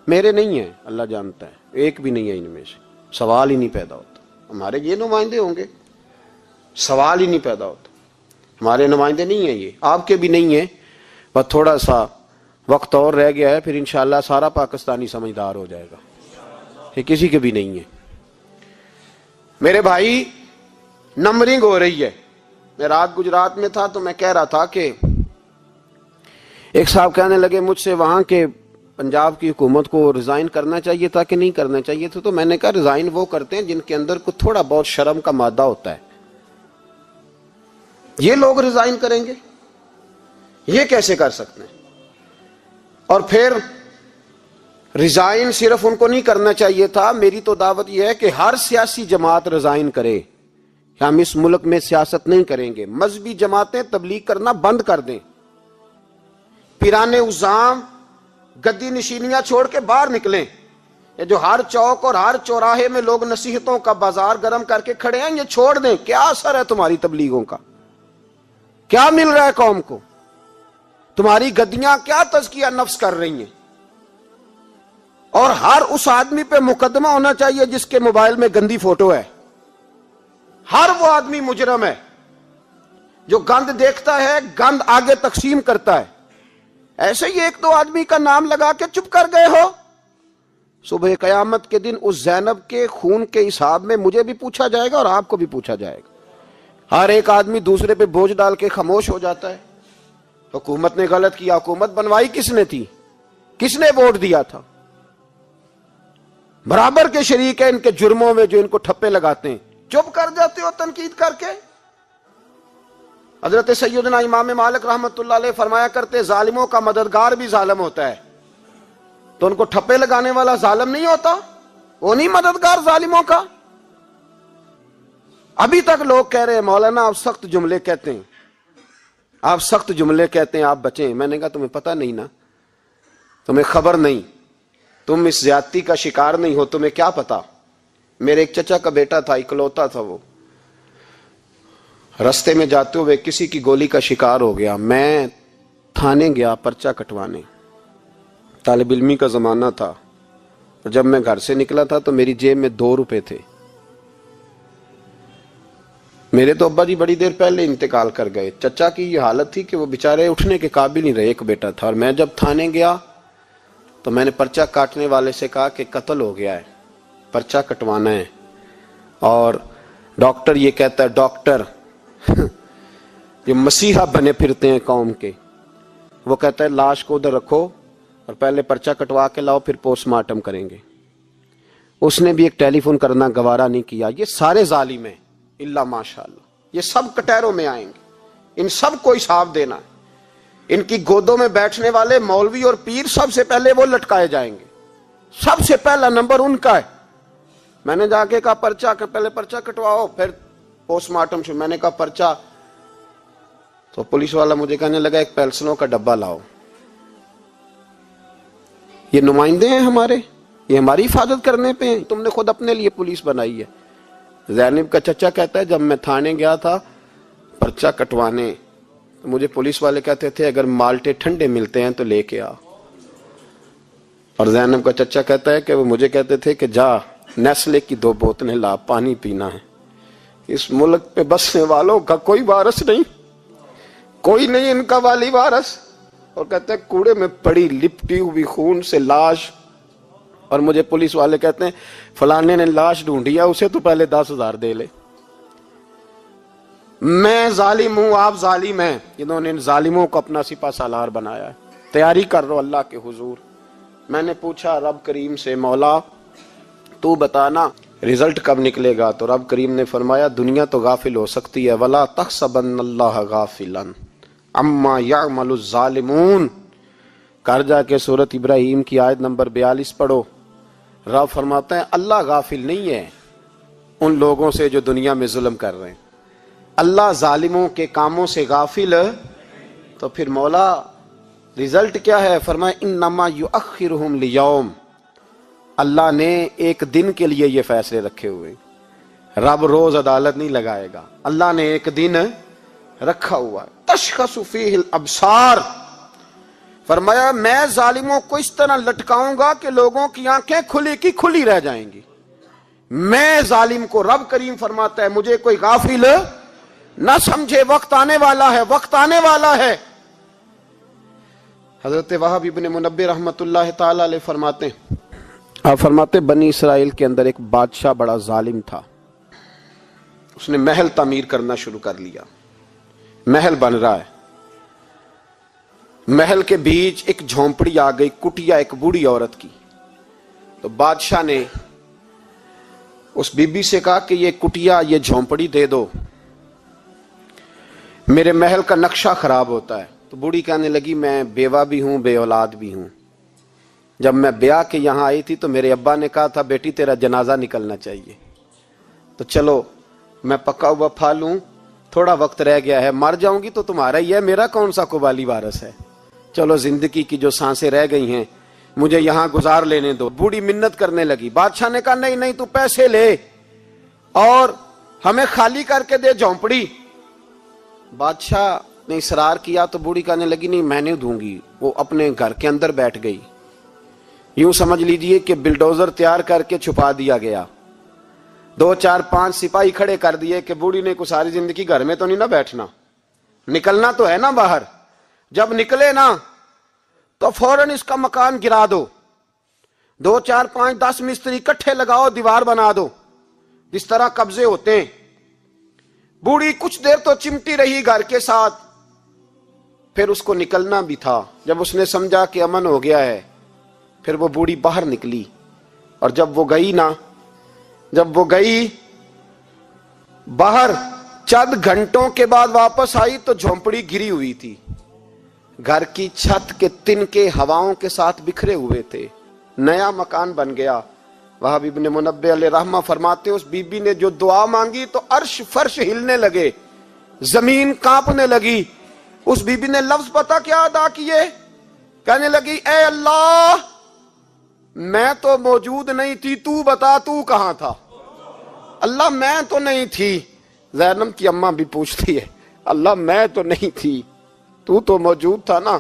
मेरे नहीं है, अल्लाह जानता है। एक भी नहीं है इनमें से। सवाल ही नहीं पैदा होता। हमारे ये नुमाइंदे होंगे। सवाल ही नहीं पैदा होता। हमारे नुमाइंदे नहीं है ये। आपके भी नहीं है बस थोड़ा सा वक्त और रह गया है, फिर इंशाल्लाह सारा पाकिस्तानी समझदार हो जाएगा। ये किसी के भी नहीं है। मेरे भाई नंबरिंग हो रही है। मैं रात गुजरात में था तो मैं कह रहा था कि एक साहब कहने लगे, मुझसे वहाँ के पंजाब की हुकूमत को रिजाइन करना चाहिए था कि नहीं करना चाहिए था? तो मैंने कहा रिजाइन वो करते हैं जिनके अंदर कुछ थोड़ा बहुत शर्म का मादा होता है। ये लोग रिजाइन करेंगे। ये कैसे कर सकते हैं? और फिर रिजाइन सिर्फ़ उनको नहीं करना चाहिए था। मेरी तो दावत यह है कि हर सियासी जमात रिजाइन करे। हम इस मुल्क में सियासत नहीं करेंगे। मजहबी जमातें तबलीग करना बंद कर दें। पिराने उजाम, गद्दी नशीनियाँ छोड़ के बाहर निकलें। ये जो हर चौक और हर चौराहे में लोग नसीहतों का बाज़ार गर्म करके खड़े हैं, ये छोड़ दें। क्या असर है तुम्हारी तबलीगों का? क्या मिल रहा है कौम को? तुम्हारी गद्दियाँ क्या तस्किया नफ्स कर रही हैं? और हर उस आदमी पे मुकदमा होना चाहिए जिसके मोबाइल में गंदी फ़ोटो है। हर वो आदमी मुजरम है, जो गंद देखता है, गंद आगे तकसीम करता है। ऐसे ही एक दो आदमी का नाम लगा के चुप कर गए हो। सुबह कयामत के दिन उस जैनब के खून के हिसाब में मुझे भी पूछा जाएगा और आपको भी पूछा जाएगा। हर एक आदमी दूसरे पे बोझ डाल के खामोश हो जाता है। हुकूमत ने गलत किया, हुकूमत बनवाई किसने थी? किसने वोट दिया था? बराबर के शरीक है, इनके जुर्मों में जो इनको ठप्पे लगाते हैं। चुप कर जाते हो तनकीद करके। हज़रत सैदना इमाम मालिक रहमत फरमाया करते जालिमों का मददगार भी जालम होता है। तो उनको ठप्पे लगाने वाला जालम नहीं होता? वो नहीं मददगार जालिमों का? अभी तक लोग कह रहे हैं, मौलाना आप सख्त जुमले कहते हैं। आप सख्त जुमले कहते हैं, आप बचे। मैंने कहा, तुम्हें पता नहीं ना। तुम्हें खबर नहीं। तुम इस ज्यादती का शिकार नहीं हो, तुम्हें क्या पता? मेरे एक चचा का बेटा था, इकलौता था वो। रास्ते में जाते हुए किसी की गोली का शिकार हो गया। मैं थाने गया पर्चा कटवाने। तालब इलमी का ज़माना था। जब मैं घर से निकला था तो मेरी जेब में दो रुपए थे। मेरे तो अब्बा जी बड़ी देर पहले इंतकाल कर गए। चचा की ये हालत थी कि वो बेचारे उठने के काबिल नहीं रहे, एक बेटा था। और मैं जब थाने गया तो मैंने पर्चा काटने वाले से कहा कि कत्ल हो गया है, पर्चा कटवाना है। और डॉक्टर ये कहता है, डॉक्टर जो मसीहा बने फिरते हैं कौम के। वो कहता है, लाश को उधर रखो और पहले पर्चा कटवा के लाओ, फिर पोस्टमार्टम करेंगे। उसने भी एक टेलीफोन करना गवारा नहीं किया। ये सारे जालिम है। इल्ला माशाल्लाह। ये सब कटहरों में आएँगे। इन सबको हिसाब देना है। इनकी गोदों में बैठने वाले मौलवी और पीर सबसे पहले वो लटकाए जाएँगे। सबसे पहला नंबर उनका है। मैंने जाके कहा, पर्चा पहले पर्चा कटवाओ, फिर पोस्टमार्टम से मैंने कहा, पर्चा। तो पुलिस वाला मुझे कहने लगा, एक पेंसिलों का डब्बा लाओ। ये नुमाइंदे हैं हमारे। ये हमारी हिफाजत करने पे हैं। तुमने खुद अपने लिए पुलिस बनाई है। जैनब का चचा कहता है, जब मैं थाने गया था पर्चा कटवाने तो मुझे पुलिस वाले कहते थे, अगर माल्टे ठंडे मिलते हैं तो लेके आ। और जैनब का चचा कहता है कि वो मुझे कहते थे कि, जा, नेस्ले की दो बोतलें ला, पानी पीना है। इस मुल्क पे बसने वालों का कोई वारस नहीं, कोई नहीं इनका वाली वारस। और कहते हैं, कूड़े में पड़ी लिपटी हुई खून से लाश और मुझे पुलिस वाले कहते हैं, फलाने ने लाश ढूंढी है, उसे तो पहले दस हज़ार दे ले। मैं जालिम हूँ, आप जालिम हैं। इन्होंने इन जालिमों को अपना सिपा सालार बनाया तैयारी कर रो अल्लाह के हुजूर। मैंने पूछा, रब करीम से मौला, तू बताना, रिज़ल्ट कब निकलेगा? तो रब करीम ने फरमाया, दुनिया तो गाफिल हो सकती है, वला तखसबन अल्लाह गाफिलन, अम्मा यामलुजालिमून कर जाके सूरत इब्राहिम की आयत नंबर बयालीस पढ़ो। रब फरमाते हैं, अल्लाह गाफिल नहीं है उन लोगों से जो दुनिया में जुल्म कर रहे हैं। अल्लाह जालिमों के कामों से गाफिल तो फिर मौला, रिज़ल्ट क्या है? फरमाए इन नमा यू अखिर लियोम। अल्लाह ने एक दिन के लिए ये फैसले रखे हुए रब रोज अदालत नहीं लगाएगा। अल्लाह ने एक दिन रखा हुआ तशखसुफी अबसार। फरमाया, मैं जालिमों को इस तरह लटकाऊँगा कि लोगों की आँखें खुली की खुली रह जाएँगी। मैं जालिम को रब करीम फरमाता है, मुझे कोई गाफिल ना समझे, वक्त आने वाला है, वक्त आने वाला है। हज़रत वहाब इबन मुनब्बे रहमतुल्लाह ताला फरमाते आप फरमाते, बनी इसराइल के अंदर एक बादशाह बड़ा जालिम था। उसने महल तामीर करना शुरू कर लिया। महल बन रहा है। महल के बीच एक झोंपड़ी आ गई, कुटिया एक बूढ़ी औरत की। तो बादशाह ने उस बीबी से कहा कि ये कुटिया, ये झोंपड़ी दे दो। मेरे महल का नक्शा खराब होता है। तो बूढ़ी कहने लगी, मैं बेवा भी हूँ बे औलाद भी हूँ। जब मैं ब्याह के यहाँ आई थी तो मेरे अब्बा ने कहा था, बेटी, तेरा जनाजा निकलना चाहिए। तो चलो, मैं पक्का हुआ फा लू, थोड़ा वक्त रह गया है, मर जाऊँगी तो तुम्हारा ही है, मेरा कौन सा कुबाली वारस है? चलो ज़िंदगी की जो साँसें रह गई हैं, मुझे यहाँ गुजार लेने दो। बूढ़ी मिन्नत करने लगी, बादशाह ने कहा, नहीं नहीं, तू पैसे ले और हमें खाली करके दे झोंपड़ी। बादशाह ने इसरार किया तो बूढ़ी कहने लगी, नहीं मैंने दूँगी, वो अपने घर के अंदर बैठ गई। यूँ समझ लीजिए कि बिल्डोजर तैयार करके छुपा दिया गया। दो, चार, पाँच सिपाही खड़े कर दिए कि बूढ़ी ने कुछ सारी ज़िंदगी घर में तो नहीं ना बैठना। निकलना तो है ना बाहर। जब निकले ना तो फ़ौरन इसका मकान गिरा दो। दो, चार, पाँच, दस मिस्त्री इकट्ठे लगाओ, दीवार बना दो। जिस तरह कब्जे होते हैं। बूढ़ी कुछ देर तो चिमटी रही घर के साथ। फिर उसको निकलना भी था। जब उसने समझा कि अमन हो गया है, फिर वो बूढ़ी बाहर निकली। और जब वो गई ना, जब वो गई, बाहर चंद घंटों के बाद वापस आई तो झोंपड़ी गिरी हुई थी। घर की छत के तिनके हवाओं के साथ बिखरे हुए थे। नया मकान बन गया। वह ने मुनबे रहमा फरमाते, उस बीबी ने जो दुआ मांगी तो अर्श फर्श हिलने लगे, ज़मीन कांपने लगी। उस बीबी ने लफ्ज पता क्या अदा किए? कहने लगी, ए अल्लाह, मैं तो मौजूद नहीं थी, तू बता, तू कहाँ था? अल्लाह, मैं तो नहीं थी। जैनम की अम्मा भी पूछती है, अल्लाह, मैं तो नहीं थी। तू तो मौजूद था ना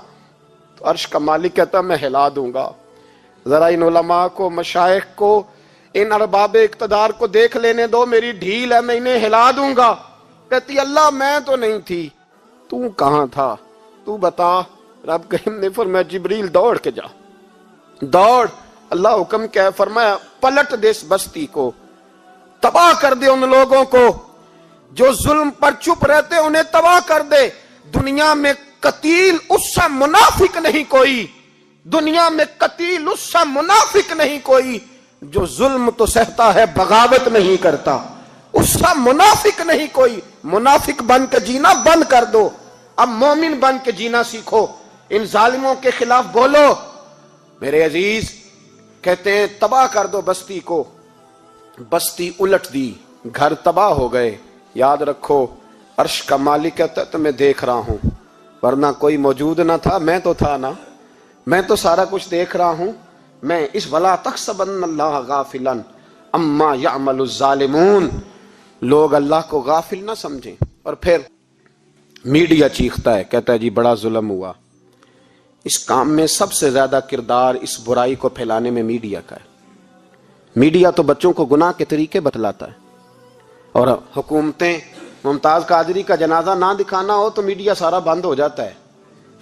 तो अर्श का मालिक कहता मैं हिला दूँगा। जरा इन उलमा को मशाइ को, इन अरबाब इकतदार को देख लेने दो, मेरी ढील है, मैं इन्हें हिला दूँगा। कहती, अल्लाह, मैं तो नहीं थी। तू कहाँ था? तू बता, रब ने फरमाया जिब्रील दौड़ के जा। दौड़, अल्लाह हुक्म क्या फरमाया, पलट दे इस बस्ती को। तबाह कर दे उन लोगों को, जो जुल्म पर चुप रहते उन्हें तबाह कर दे। दुनिया में कतील, उससे मुनाफिक नहीं कोई। दुनिया में कतील, उससे मुनाफिक नहीं कोई। जो जुल्म तो सहता है, बगावत नहीं करता। उसका मुनाफिक नहीं कोई। मुनाफिक बन के जीना बंद कर दो। अब मोमिन बन के जीना सीखो। इन जालिमों के खिलाफ बोलो। मेरे अज़ीज़, कहते हैं, तबाह कर दो बस्ती को। बस्ती उलट दी। घर तबाह हो गए। याद रखो, अर्श का मालिक कहता तो मैं देख रहा हूँ। वरना कोई मौजूद ना था, मैं तो था ना। मैं तो सारा कुछ देख रहा हूँ। मैं इस वला तक सबन गाफिलन, अम्मा यामलून लोग अल्लाह को गाफिल ना समझें। और फिर मीडिया चीखता है, कहता है, जी, बड़ा जुल्म हुआ। इस काम में सबसे ज़्यादा किरदार इस बुराई को फैलाने में मीडिया का है। मीडिया तो बच्चों को गुनाह के तरीके बतलाता है। और हुकूमतें मुमताज़ कादरी का जनाजा ना दिखाना हो तो मीडिया सारा बंद हो जाता है।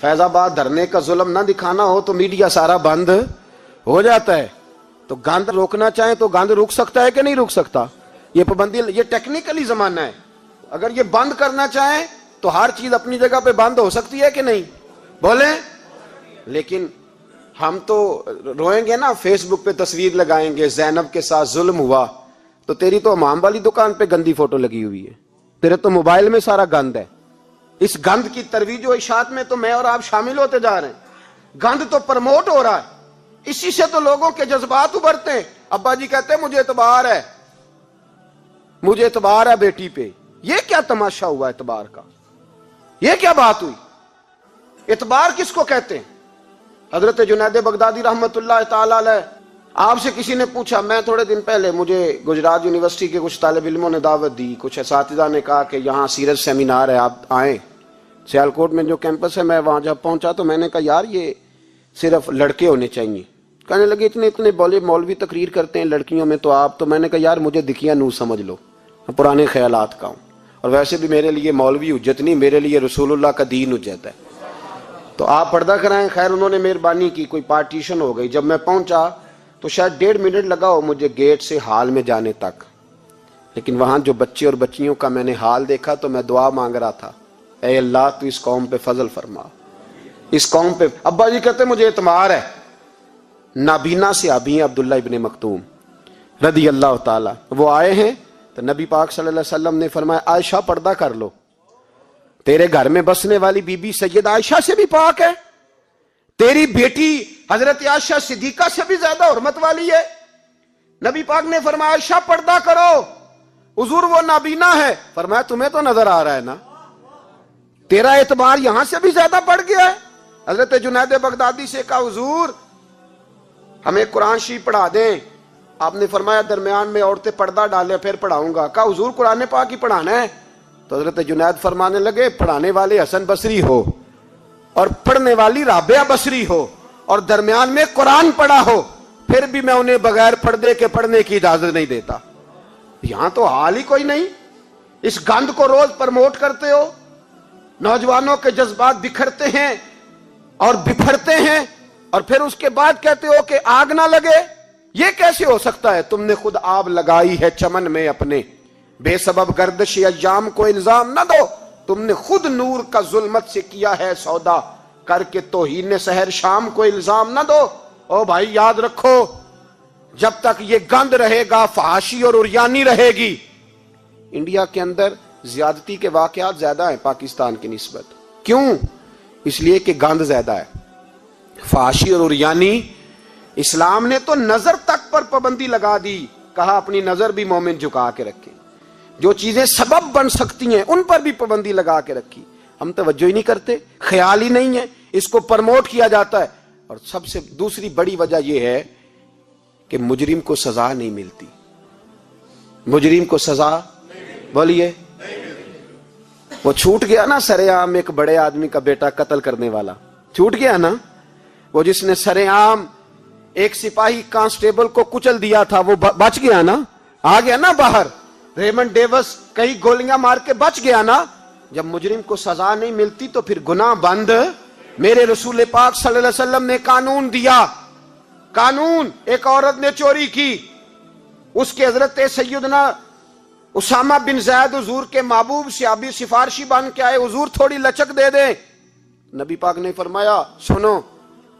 फैजाबाद धरने का जुल्म ना दिखाना हो तो मीडिया सारा बंद हो जाता है। तो गंद रोकना चाहे तो गंद रुक सकता है कि नहीं रुक सकता? ये पाबंदी, ये टेक्निकली जमाना है। अगर ये बंद करना चाहे तो हर चीज़ अपनी जगह पे बंद हो सकती है कि नहीं? बोले? लेकिन हम तो रोएँगे ना फेसबुक पे तस्वीर लगाएँगे जैनब के साथ जुल्म हुआ। तो तेरी तो अमाम वाली दुकान पे गंदी फ़ोटो लगी हुई है। तेरे तो मोबाइल में सारा गंद है। इस गंद की तरवीज इशात में तो मैं और आप शामिल होते जा रहे हैं। गंद तो प्रमोट हो रहा है। इसी से तो लोगों के जज्बात उभरते हैं। अब्बा जी कहते हैं, मुझे एतबार है। मुझे एतबार है बेटी पे। ये क्या तमाशा हुआ एतबार का? ये क्या बात हुई? एतबार किसको कहते हैं? हज़रत जुनैद बगदादी रहमत आपसे किसी ने पूछा, मैं थोड़े दिन पहले मुझे गुजरात यूनिवर्सिटी के कुछ तालब इलमों ने दावत दी। कुछ इस ने कहा कि यहाँ सीरत सेमिनार है, आप आए। सियालकोट में जो कैंपस है, मैं वहाँ जब पहुँचा तो मैंने कहा, यार, ये सिर्फ़ लड़के होने चाहिए। कहने लगे, इतने इतने बोले मौलवी तकरीर करते हैं लड़कियों में तो आप तो मैंने कहा, यार, मुझे दिखिया नू समझ लो। पुराने ख्यालात का हूँ। और वैसे भी मेरे लिए मौलवी उज्जत नहीं, मेरे लिए रसूलुल्लाह का दीन उज्जत है। तो आप पर्दा कराएँ। खैर, उन्होंने मेहरबानी की, कोई पार्टीशन हो गई। जब मैं पहुँचा तो शायद डेढ़ मिनट लगा हो मुझे गेट से हाल में जाने तक। लेकिन वहाँ जो बच्चे और बच्चियों का मैंने हाल देखा तो मैं दुआ मांग रहा था ए अल्लाह, तू इस कौम पे फजल फरमा। इस कौम पे अब्बा जी कहते मुझे इतमार है। नाबीना से अभी अब्दुल्ला इबन मखतूम रदी अल्लाह ताला। वो आए हैं तो नबी पाक सल्लल्लाहु अलैहि वसल्लम ने फरमाया, आयशा, पर्दा कर लो। तेरे घर में बसने वाली बीबी सैयद आयशा से भी पाक है। तेरी बेटी हज़रत आयशा सिद्दीका से भी ज़्यादा हरमत वाली है। नबी पाक ने फरमाया, आयशा, पर्दा करो। हुजूर, वो नाबीना है। फरमाया, तुम्हें तो नज़र आ रहा है ना। तेरा एतबार यहाँ से भी ज़्यादा बढ़ गया है। हज़रत जुनैद बगदादी से कहा, हुजूर, हमें कुरान शी पढ़ा दें। आपने फरमाया, दरमियान में औरतें पर्दा डाले, फिर पढ़ाऊँगा। कहा, हुजूर, कुरान पाक ही पढ़ाना है। तो हज़रत जुनैद फरमाने लगे, पढ़ाने वाले हसन बसरी हो। और पढ़ने वाली राबिया बसरी हो और दरमियान में कुरान पढ़ा हो, फिर भी मैं उन्हें बगैर पर्दे के पढ़ने की इजाज़त नहीं देता। यहाँ तो हाल ही कोई नहीं। इस गंद को रोज प्रमोट करते हो। नौजवानों के जज्बात बिखरते हैं और बिफरते हैं और फिर उसके बाद कहते हो कि आग ना लगे। ये कैसे हो सकता है? तुमने खुद आग लगाई है चमन में अपने। बेसबब गर्दश अजाम को इल्ज़ाम ना दो। तुमने खुद नूर का जुलमत से किया है सौदा। करके तो ही ने शहर शाम को इल्ज़ाम ना दो। ओ भाई, याद रखो, जब तक ये गंद रहेगा, फाशी और उरियानी रहेगी। इंडिया के अंदर ज्यादती के वाकयात ज़्यादा है पाकिस्तान की नस्बत। क्यों? इसलिए कि गंद ज़्यादा है। फाशी और उरियानी, इस्लाम ने तो नज़र तक पर पाबंदी लगा दी। कहा, अपनी नज़र भी मोमिन झुका के रखे। जो चीज़ें सबब बन सकती हैं, उन पर भी पाबंदी लगा के रखी। हम तवज्जो ही नहीं करते, ख्याल ही नहीं है, इसको प्रमोट किया जाता है। और सबसे दूसरी बड़ी वजह यह है कि मुजरिम को सजा नहीं मिलती। मुजरिम को सजा बोलिए, वो छूट गया ना सरेआम एक बड़े आदमी का बेटा कत्ल करने वाला। छूट गया ना? वो जिसने सरेआम एक सिपाही कांस्टेबल को कुचल दिया था, वो बच गया ना? आ गया ना बाहर? रेमंड डेवस कई गोलियाँ मार के बच गया ना? जब मुजरिम को सजा नहीं मिलती तो फिर गुना बंद। मेरे रसूल पाक सल्लल्लाहु अलैहि वसल्लम ने कानून दिया। कानून एक औरत ने चोरी की। उसके हज़रत सैदना उसामा बिन जैद हजूर के महबूब से अभी सिफारशी बन के आए, हजूर, थोड़ी लचक दे दे। नबी पाक ने फरमाया, सुनो,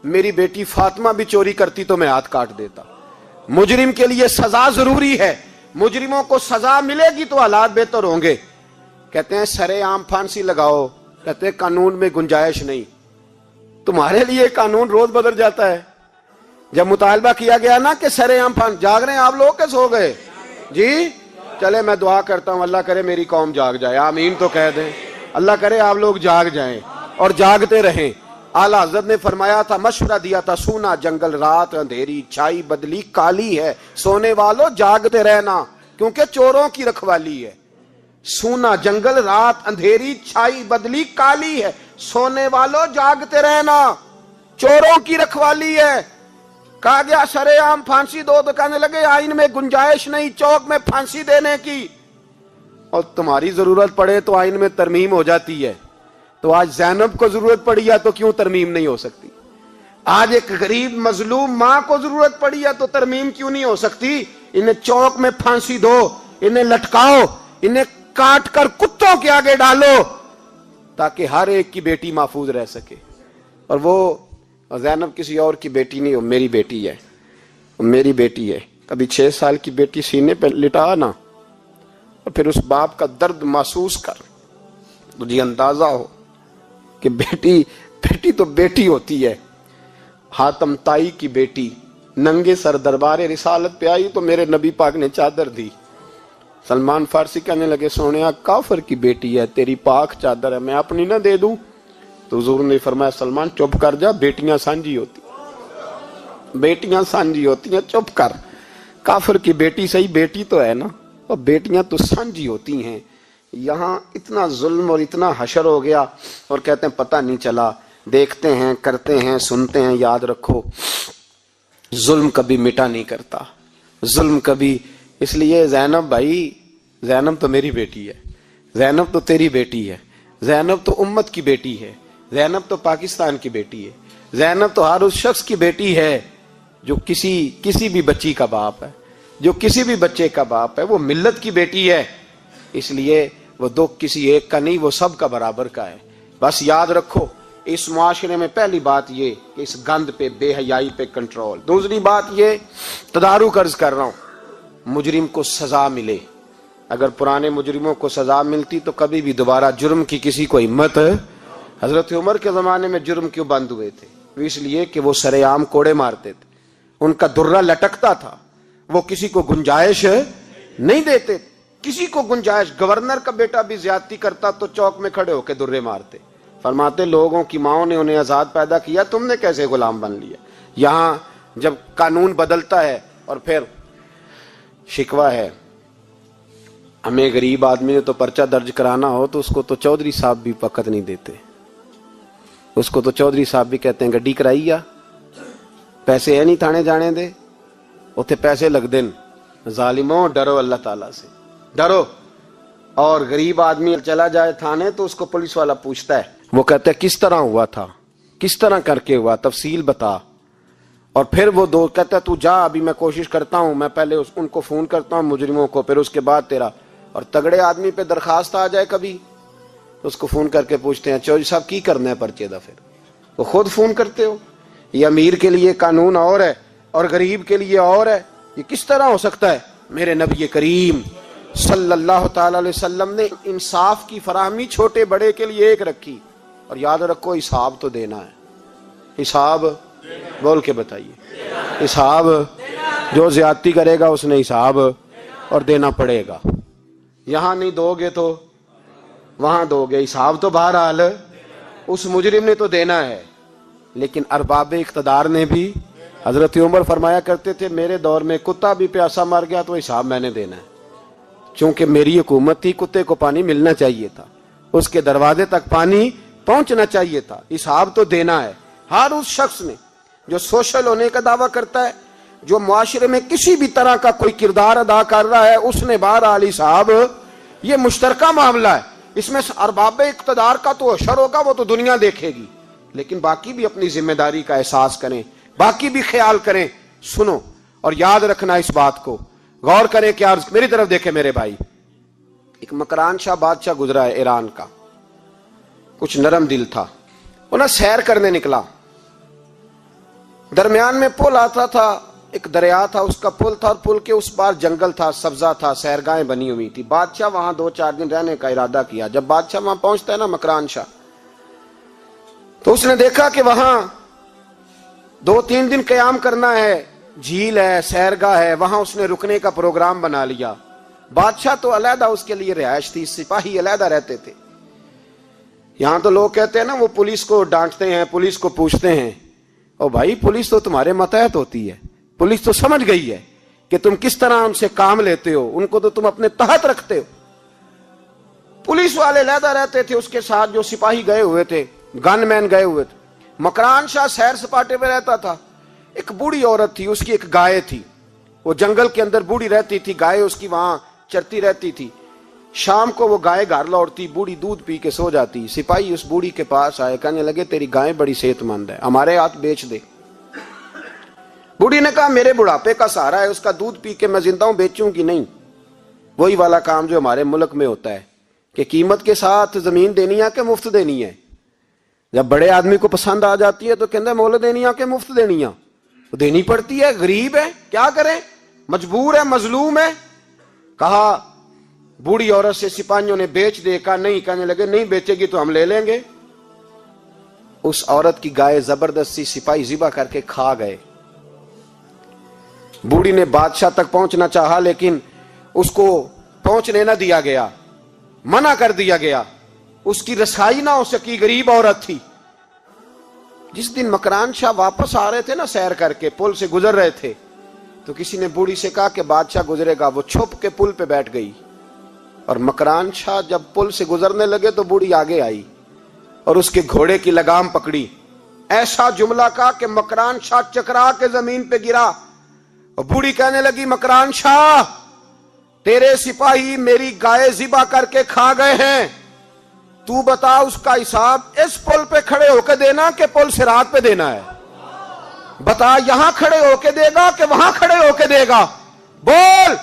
मेरी बेटी फातिमा भी चोरी करती तो मैं हाथ काट देता। मुजरिम के लिए सजा ज़रूरी है। मुजरिमों को सजा मिलेगी तो हालात बेहतर होंगे। कहते हैं, सरे आम फांसी लगाओ। कहते हैं, कानून में गुंजाइश नहीं। तुम्हारे लिए कानून रोज बदल जाता है। जब मुतालबा किया गया ना कि सरे आम फांस, जाग रहे हैं, आप लोग कैसे हो गए? जी, चले, मैं दुआ करता हूँ, अल्लाह करे मेरी कौम जाग जाए। आमीन तो कह दें। अल्लाह करे आप लोग जाग जाएँ और जागते रहें। आला हज़रत ने फरमाया, था, मशवरा दिया था, सोना जंगल रात अंधेरी, छाई बदली काली है, सोने वालों जागते रहना, क्योंकि चोरों की रखवाली है। सोना जंगल रात अंधेरी, छाई बदली काली है, सोने वालों जागते रहना, चोरों की रखवाली है। कहा गया सरेआम फांसी दो कहने लगे आइन में गुंजाइश नहीं, चौक में फांसी देने की। और तुम्हारी ज़रूरत पड़े तो आइन में तरमीम हो जाती है। तो आज जैनब को ज़रूरत पड़ी है तो क्यों तरमीम नहीं हो सकती? आज एक गरीब मजलूम माँ को ज़रूरत पड़ी है तो तरमीम क्यों नहीं हो सकती? इन्हें चौक में फांसी दो, इन्हें लटकाओ, इन्हें काट कर कुत्तों के आगे डालो, ताकि हर एक की बेटी महफूज रह सके। और वो जैनब किसी और की बेटी नहीं हो मेरी बेटी है। मेरी बेटी है। कभी छह साल की बेटी सीने पर लिटा ना, और फिर उस बाप का दर्द महसूस कर। तुझे अंदाज़ा हो कि बेटी बेटी तो बेटी होती है। हातम ताई की बेटी, नंगे सर दरबार रिसालत पे आई तो मेरे नबी पाक ने चादर दी। सलमान फारसी कहने लगे सोने काफर की बेटी है, तेरी पाक चादर है, मैं अपनी ना दे दू। तो हजूर ने फरमाया, सलमान, चुप कर जा, बेटियाँ सांझी होती। बेटियाँ सांझी होती हैं, चुप कर। काफर की बेटी सही, बेटी तो है ना। और बेटियाँ तो सांझी होती हैं। यहाँ इतना जुल्म और इतना हशर हो गया और कहते हैं, पता नहीं चला। देखते हैं, करते हैं, सुनते हैं, याद रखो। जुल्म कभी मिटा नहीं करता। जुल्म कभी इसलिए जैनब भाई, जैनब तो मेरी बेटी है। जैनब तो तेरी बेटी है। जैनब तो उम्मत की बेटी है। जैनब तो पाकिस्तान की बेटी है। जैनब तो हर उस शख्स की बेटी है जो किसी किसी भी बच्ची का बाप है। जो किसी भी बच्चे का बाप है, वो मिल्लत की बेटी है। इसलिए वो दुख किसी एक का नहीं, वो सब का बराबर का है। बस याद रखो, इस मुआशरे में पहली बात ये कि इस गंद पे, बेहयाई पे कंट्रोल दूसरी बात ये, तदारू कर्ज कर रहा हूँ, मुजरिम को सजा मिले। अगर पुराने मुजरिमों को सजा मिलती तो कभी भी दोबारा जुर्म की किसी को हिम्मत, हज़रत उमर के जमाने में जुर्म क्यों बंद हुए थे? इसलिए कि वो सरेआम कोड़े मारते थे। उनका दुर्रा लटकता था, वो किसी को गुंजाइश नहीं देते किसी को गुंजाइश, गवर्नर का बेटा भी ज्यादती करता तो चौक में खड़े होकर दुर्रे मारते। फरमाते, लोगों की माओ ने उन्हें आज़ाद पैदा किया, तुमने कैसे गुलाम बन लिया? यहाँ जब कानून बदलता है और फिर शिकवा है, हमें गरीब आदमी ने तो पर्चा दर्ज कराना हो तो उसको तो चौधरी साहब भी पकत नहीं देते। उसको तो चौधरी साहब भी कहते हैं, गड्डी कराई आ पैसे है नहीं थाने जाने दे। उथे पैसे लगते जालिमो, डरो अल्लाह ताला से। डरो। और गरीब आदमी चला जाए थाने तो उसको पुलिस वाला पूछता है। वो कहता है किस तरह हुआ था? किस तरह करके हुआ? तफसील बता। और फिर वो दो कहता है तू जा अभी मैं कोशिश करता हूँ। मैं पहले उस, उनको फ़ोन करता हूँ मुजरिमों को। फिर उसके बाद तेरा। और तगड़े आदमी पे दरखास्त आ जाए कभी तो उसको फ़ोन करके पूछते हैं चौधरी साहब की करना है पर्चे दा फिर? वो खुद फ़ोन करते हो। ये अमीर के लिए कानून और है और गरीब के लिए और है। ये किस तरह हो सकता है? मेरे नबी करीम सल्लल्लाहु अलैहि वसल्लम ने इंसाफ की फराहमी छोटे बड़े के लिए एक रखी। और याद रखो, हिसाब तो देना है। हिसाब बोल के बताइए। हिसाब जो ज्यादती करेगा उसने हिसाब और देना पड़ेगा। यहाँ नहीं दोगे तो वहाँ दोगे। हिसाब तो बहरहाल उस मुजरिम ने तो देना है। लेकिन अरबाब इकतदार ने भी हज़रत उमर फरमाया करते थे, मेरे दौर में कुत्ता भी प्यासा मर गया तो हिसाब मैंने देना है। क्योंकि मेरी हुकूमत थी, कुत्ते को पानी मिलना चाहिए था। उसके दरवाजे तक पानी पहुँचना चाहिए था। हिसाब तो देना है। हर उस शख्स ने जो सोशल होने का दावा करता है, जो मुआशरे में किसी भी तरह का कोई किरदार अदा कर रहा है, उसने बार अली साहब ये मुश्तर मामला है। इसमें अरबाब इकतदार का तो अशर होगा, वो तो दुनिया देखेगी। लेकिन बाकी भी अपनी ज़िम्मेदारी का एहसास करें, बाकी भी ख्याल करें। सुनो और याद रखना इस बात को। गौर करें क्या मेरी तरफ़ देखे मेरे भाई। एक मकरान शाह बादशाह गुजरा है ईरान का। कुछ नरम दिल था। वो ना सैर करने निकला। दरमियान में पुल आता था, एक दरिया था, उसका पुल था और पुल के उस पार जंगल था, सब्जा था, सैरगाहें बनी हुई थी। बादशाह वहाँ दो चार दिन रहने का इरादा किया। जब बादशाह वहाँ पहुँचता है ना मकरान शाह तो उसने देखा कि वहाँ दो तीन दिन क्याम करना है। झील है सैरगाह है, वहाँ उसने रुकने का प्रोग्राम बना लिया। बादशाह तो अलहदा उसके लिए रिहायश थी, सिपाही अलहदा रहते थे। यहाँ तो लोग कहते हैं ना, वो पुलिस को डांटते हैं, पुलिस को पूछते हैं। और भाई, पुलिस तो तुम्हारे मतहत होती है। पुलिस तो समझ गई है कि तुम किस तरह उनसे काम लेते हो, उनको तो तुम अपने तहत रखते हो। पुलिस वाले लहदा रहते थे, उसके साथ जो सिपाही गए हुए थे, गनमैन गए हुए थे। मकरान शाह सैर सपाटे में रहता था। एक बूढ़ी औरत थी, उसकी एक गाय थी। वो जंगल के अंदर बूढ़ी रहती थी, गाय उसकी वहाँ चरती रहती थी। शाम को वो गाय घर लौटती, बूढ़ी दूध पी के सो जाती। सिपाही उस बूढ़ी के पास आए, कहने लगे, तेरी गाय बड़ी सेहतमंद है, हमारे हाथ बेच दे। बूढ़ी ने कहा, मेरे बुढ़ापे का सहारा है, उसका दूध पी के मैं ज़िंदा हूँ, बेचूँगी नहीं। वही वाला काम जो हमारे मुल्क में होता है, कि कीमत के साथ ज़मीन देनी है कि मुफ़्त देनी है? जब बड़े आदमी को पसंद आ जाती है तो कहते मोल देनी है कि मुफ़्त देनी है? तो देनी पड़ती है, गरीब है, क्या करें? मजबूर है, मजलूम है। कहा, बूढ़ी औरत से सिपाहियों ने बेच दे कहा नहीं, कहने लगे, नहीं बेचेगी तो हम ले लेंगे। उस औरत की गाय ज़बरदस्ती सिपाही जिबा करके खा गए। बूढ़ी ने बादशाह तक पहुँचना चाहा, लेकिन उसको पहुँचने ना दिया गया, मना कर दिया गया। उसकी रसाई ना हो सकी, गरीब औरत थी। जिस दिन मकरान शाह वापस आ रहे थे ना सैर करके, पुल से गुजर रहे थे तो किसी ने बूढ़ी से कहा कि बादशाह गुजरेगा, वो छुप के पुल पे बैठ गई। और मकरान शाह जब पुल से गुजरने लगे तो बूढ़ी आगे आई और उसके घोड़े की लगाम पकड़ी। ऐसा जुमला का कि मकरान शाह चकरा के ज़मीन पे गिरा और बूढ़ी कहने लगी मकरान शाह, तेरे सिपाही मेरी गाय जिबा करके खा गए हैं। तू बता उसका हिसाब, इस पुल पे खड़े होकर देना कि पुल सिरात पे देना है? बता, यहाँ खड़े होके देगा कि वहाँ खड़े होके देगा? बोल!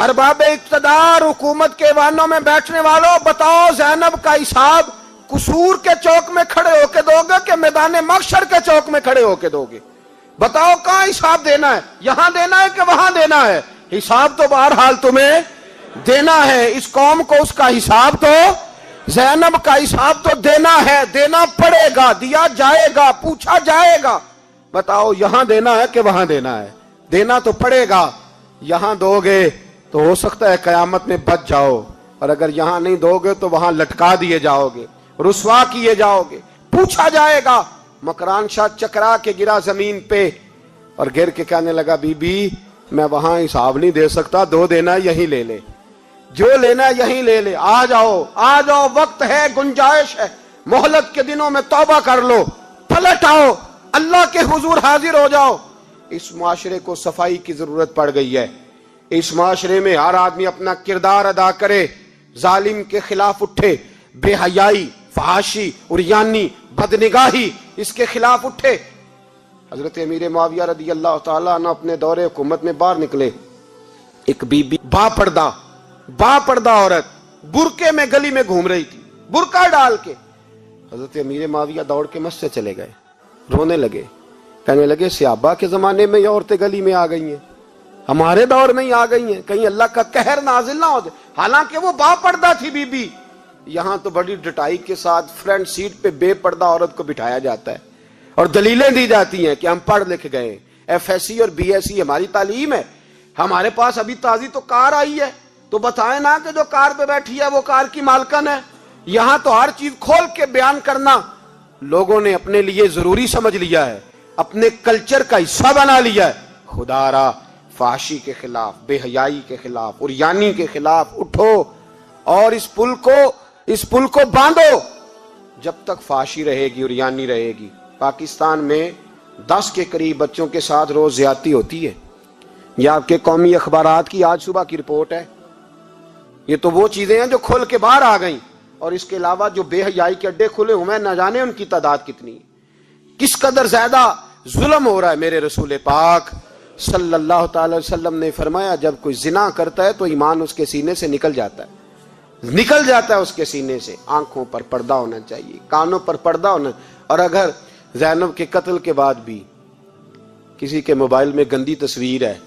अरबाब इकतदार हुकूमत के वानों में बैठने वालों, बताओ जैनब का हिसाब, कसूर के चौक में खड़े होके दोगे कि मैदान मक्सर के चौक में खड़े होके दोगे? बताओ कहाँ हिसाब देना है? यहाँ देना है कि वहाँ देना है? हिसाब तो बहरहाल तुम्हें देना है। इस कौम को उसका हिसाब तो जैनब का हिसाब तो देना है, देना पड़ेगा, दिया जाएगा, पूछा जाएगा। बताओ, यहाँ देना है कि वहाँ देना है? देना तो पड़ेगा। यहाँ दोगे तो हो सकता है कयामत में बच जाओ, और अगर यहाँ नहीं दोगे तो वहाँ लटका दिए जाओगे, रुसवा किए जाओगे, पूछा जाएगा। मकरान शाह चकरा के गिरा ज़मीन पे, और गिर के कहने लगा, बीबी, मैं वहाँ हिसाब नहीं दे सकता, दो देना यही ले ले। जो लेना यहीं ले ले। आ जाओ आ जाओ, वक्त है, गुंजाइश है। मोहलत के दिनों में तौबा कर लो। पलट आओ, अल्लाह के हुजूर हाजिर हो जाओ। इस माशरे को सफ़ाई की ज़रूरत पड़ गई है। इस माशरे में हर आदमी अपना किरदार अदा करे। जालिम के खिलाफ उठे, बेहयाई, फहाशी, उरियानी, बदनिगाही, इसके खिलाफ उठे। हज़रत अमीर माविया रदी अल्लाह तला अपने दौरे हुकूमत में बाहर निकले। एक बीबी बा पर्दा बा पर्दा औरत बुरके में गली में घूम रही थी, बुरका डाल के। हज़रत अमीर माविया दौड़ के मस्जिद चले गए, रोने लगे। कहने लगे, सियाबा के जमाने में ये औरतें गली में आ गई हैं। हमारे दौर में ही आ गई हैं। कहीं अल्लाह का कहर नाजिल ना हो जाए। हालाँकि वो बा पर्दा थी, बीबी। यहाँ तो बड़ी डटाई के साथ फ्रंट सीट पे बेपर्दा औरत को बिठाया जाता है और दलीलें दी जाती हैं कि हम पढ़ लिख गए एफएससी और बीएससी हमारी तालीम है। हमारे पास अभी ताजी तो कार आई है। तो बताए ना कि जो कार पे बैठी है, वो कार की मालकन है। यहाँ तो हर चीज़ खोल के बयान करना लोगों ने अपने लिए ज़रूरी समझ लिया है। अपने कल्चर का हिस्सा बना लिया है। खुदारा, फाशी के खिलाफ, बेहयाई के खिलाफ और यानी के खिलाफ उठो और इस पुल को, इस पुल को बांधो। जब तक फाशी रहेगी और यानी रहेगी, पाकिस्तान में दस के करीब बच्चों के साथ रोज ज़्यादा होती है। यह आपके कौमी अखबार की आज सुबह की रिपोर्ट है। ये तो वो चीज़ें हैं जो खुल के बाहर आ गई। और इसके अलावा जो बेहयाई के अड्डे खुले हुए हैं, न जाने उनकी तादाद कितनी। किस कदर ज़्यादा जुल्म हो रहा है मेरे रसूल पाक? सल्लल्लाहु अलैहि वसल्लम ने फरमाया, जब कोई जिना करता है तो ईमान उसके सीने से निकल जाता है। निकल जाता है उसके सीने से। आँखों पर पर्दा होना चाहिए, कानों पर पर्दा होना। और अगर जैनब के कत्ल के बाद भी किसी के मोबाइल में गंदी तस्वीर है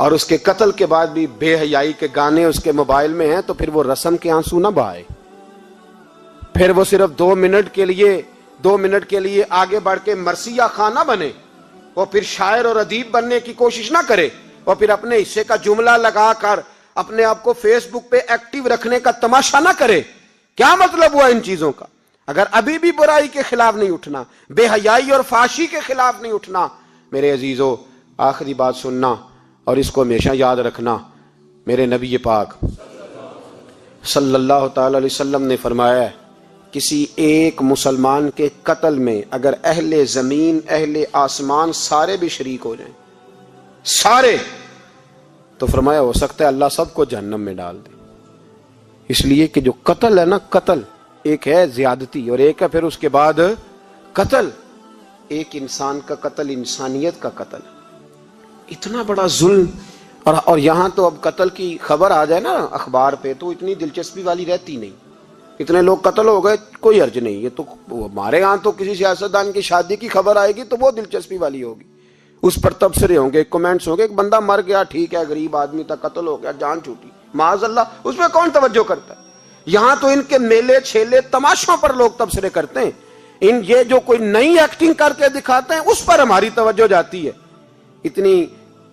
और उसके कत्ल के बाद भी बेहयाई के गाने उसके मोबाइल में हैं तो फिर वो रसम के आँसू ना बहाए। फिर वो सिर्फ़ दो मिनट के लिए, दो मिनट के लिए आगे बढ़ के मरसिया खाना बने, वो फिर शायर और अदीब बनने की कोशिश ना करे और फिर अपने हिस्से का जुमला लगाकर अपने आप को फेसबुक पे एक्टिव रखने का तमाशा ना करे। क्या मतलब हुआ इन चीज़ों का? अगर अभी भी बुराई के खिलाफ नहीं उठना, बेहयाई और फाशी के खिलाफ नहीं उठना, मेरे अजीजों, आखिरी बात सुनना। और इसको हमेशा याद रखना, मेरे नबी पाक। सल्लल्लाहु अलैहि वसल्लम ने फरमाया किसी एक मुसलमान के कत्ल में अगर अहले ज़मीन, अहले आसमान सारे भी शरीक हो जाएँ, सारे तो फरमाया, हो सकता है अल्लाह सबको जहन्नम में डाल दे। इसलिए कि जो कत्ल है ना, कत्ल, एक है ज्यादती और एक है फिर उसके बाद कत्ल। एक इंसान का कत्ल, इंसानियत का कत्ल। इतना बड़ा जुल्म। और और यहाँ तो अब कत्ल की खबर आ जाए ना अखबार पे तो इतनी दिलचस्पी वाली रहती नहीं। इतने लोग कत्ल हो गए, कोई अर्ज़ नहीं। ये तो हमारे यहाँ तो किसी सियासतदान की शादी की खबर आएगी तो वो दिलचस्पी वाली होगी। उस पर तबसरे होंगे कमेंट्स होंगे, एक बंदा मर गया, ठीक है, गरीब आदमी था, कत्ल हो गया, जान छूटी। माजल्ला उसमें कौन तवज्जो करता है? यहाँ तो इनके मेले, छेले, तमाशों पर लोग तबसरे करते हैं। इन ये जो कोई नई एक्टिंग करके दिखाते हैं, उस पर हमारी तवज्जो जाती है। इतनी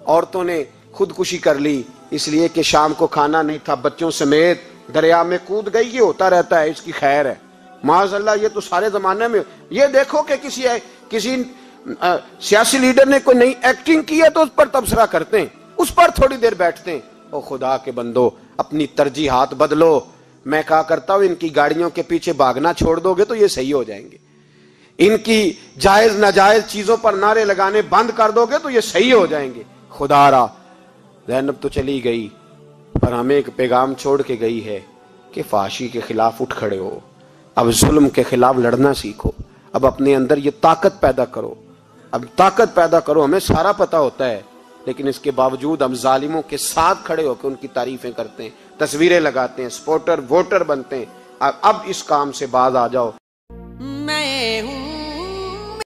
औरतों ने खुदकुशी कर ली, इसलिए कि शाम को खाना नहीं था, बच्चों समेत दरिया में कूद गई, ये होता रहता है, इसकी खैर है। माजल्ला ये तो सारे जमाने में, ये देखो कि किसी किसी सियासी लीडर ने कोई नई एक्टिंग की है तो उस पर तबसरा करते हैं, उस पर थोड़ी देर बैठते हैं। ओ खुदा के बंदो, अपनी तरजीहात बदलो। मैं कहा करता हूँ, इनकी गाड़ियों के पीछे भागना छोड़ दोगे तो ये सही हो जाएँगे। इनकी जायज़ नाजायज चीज़ों पर नारे लगाने बंद कर दोगे तो ये सही हो जाएँगे। खुदारा, जैनब तो चली गई, पर हमें एक पैगाम छोड़ के गई है कि फाशी के खिलाफ उठ खड़े हो। अब जुल्म के खिलाफ लड़ना सीखो। अब अपने अंदर ये ताकत पैदा करो। अब ताकत पैदा करो, हमें सारा पता होता है। लेकिन इसके बावजूद हम जालिमों के साथ खड़े होकर उनकी तारीफें करते हैं, तस्वीरें लगाते हैं, स्पोर्टर, वोटर बनते हैं। अब इस काम से बाज आ जाओ। मैं हूँ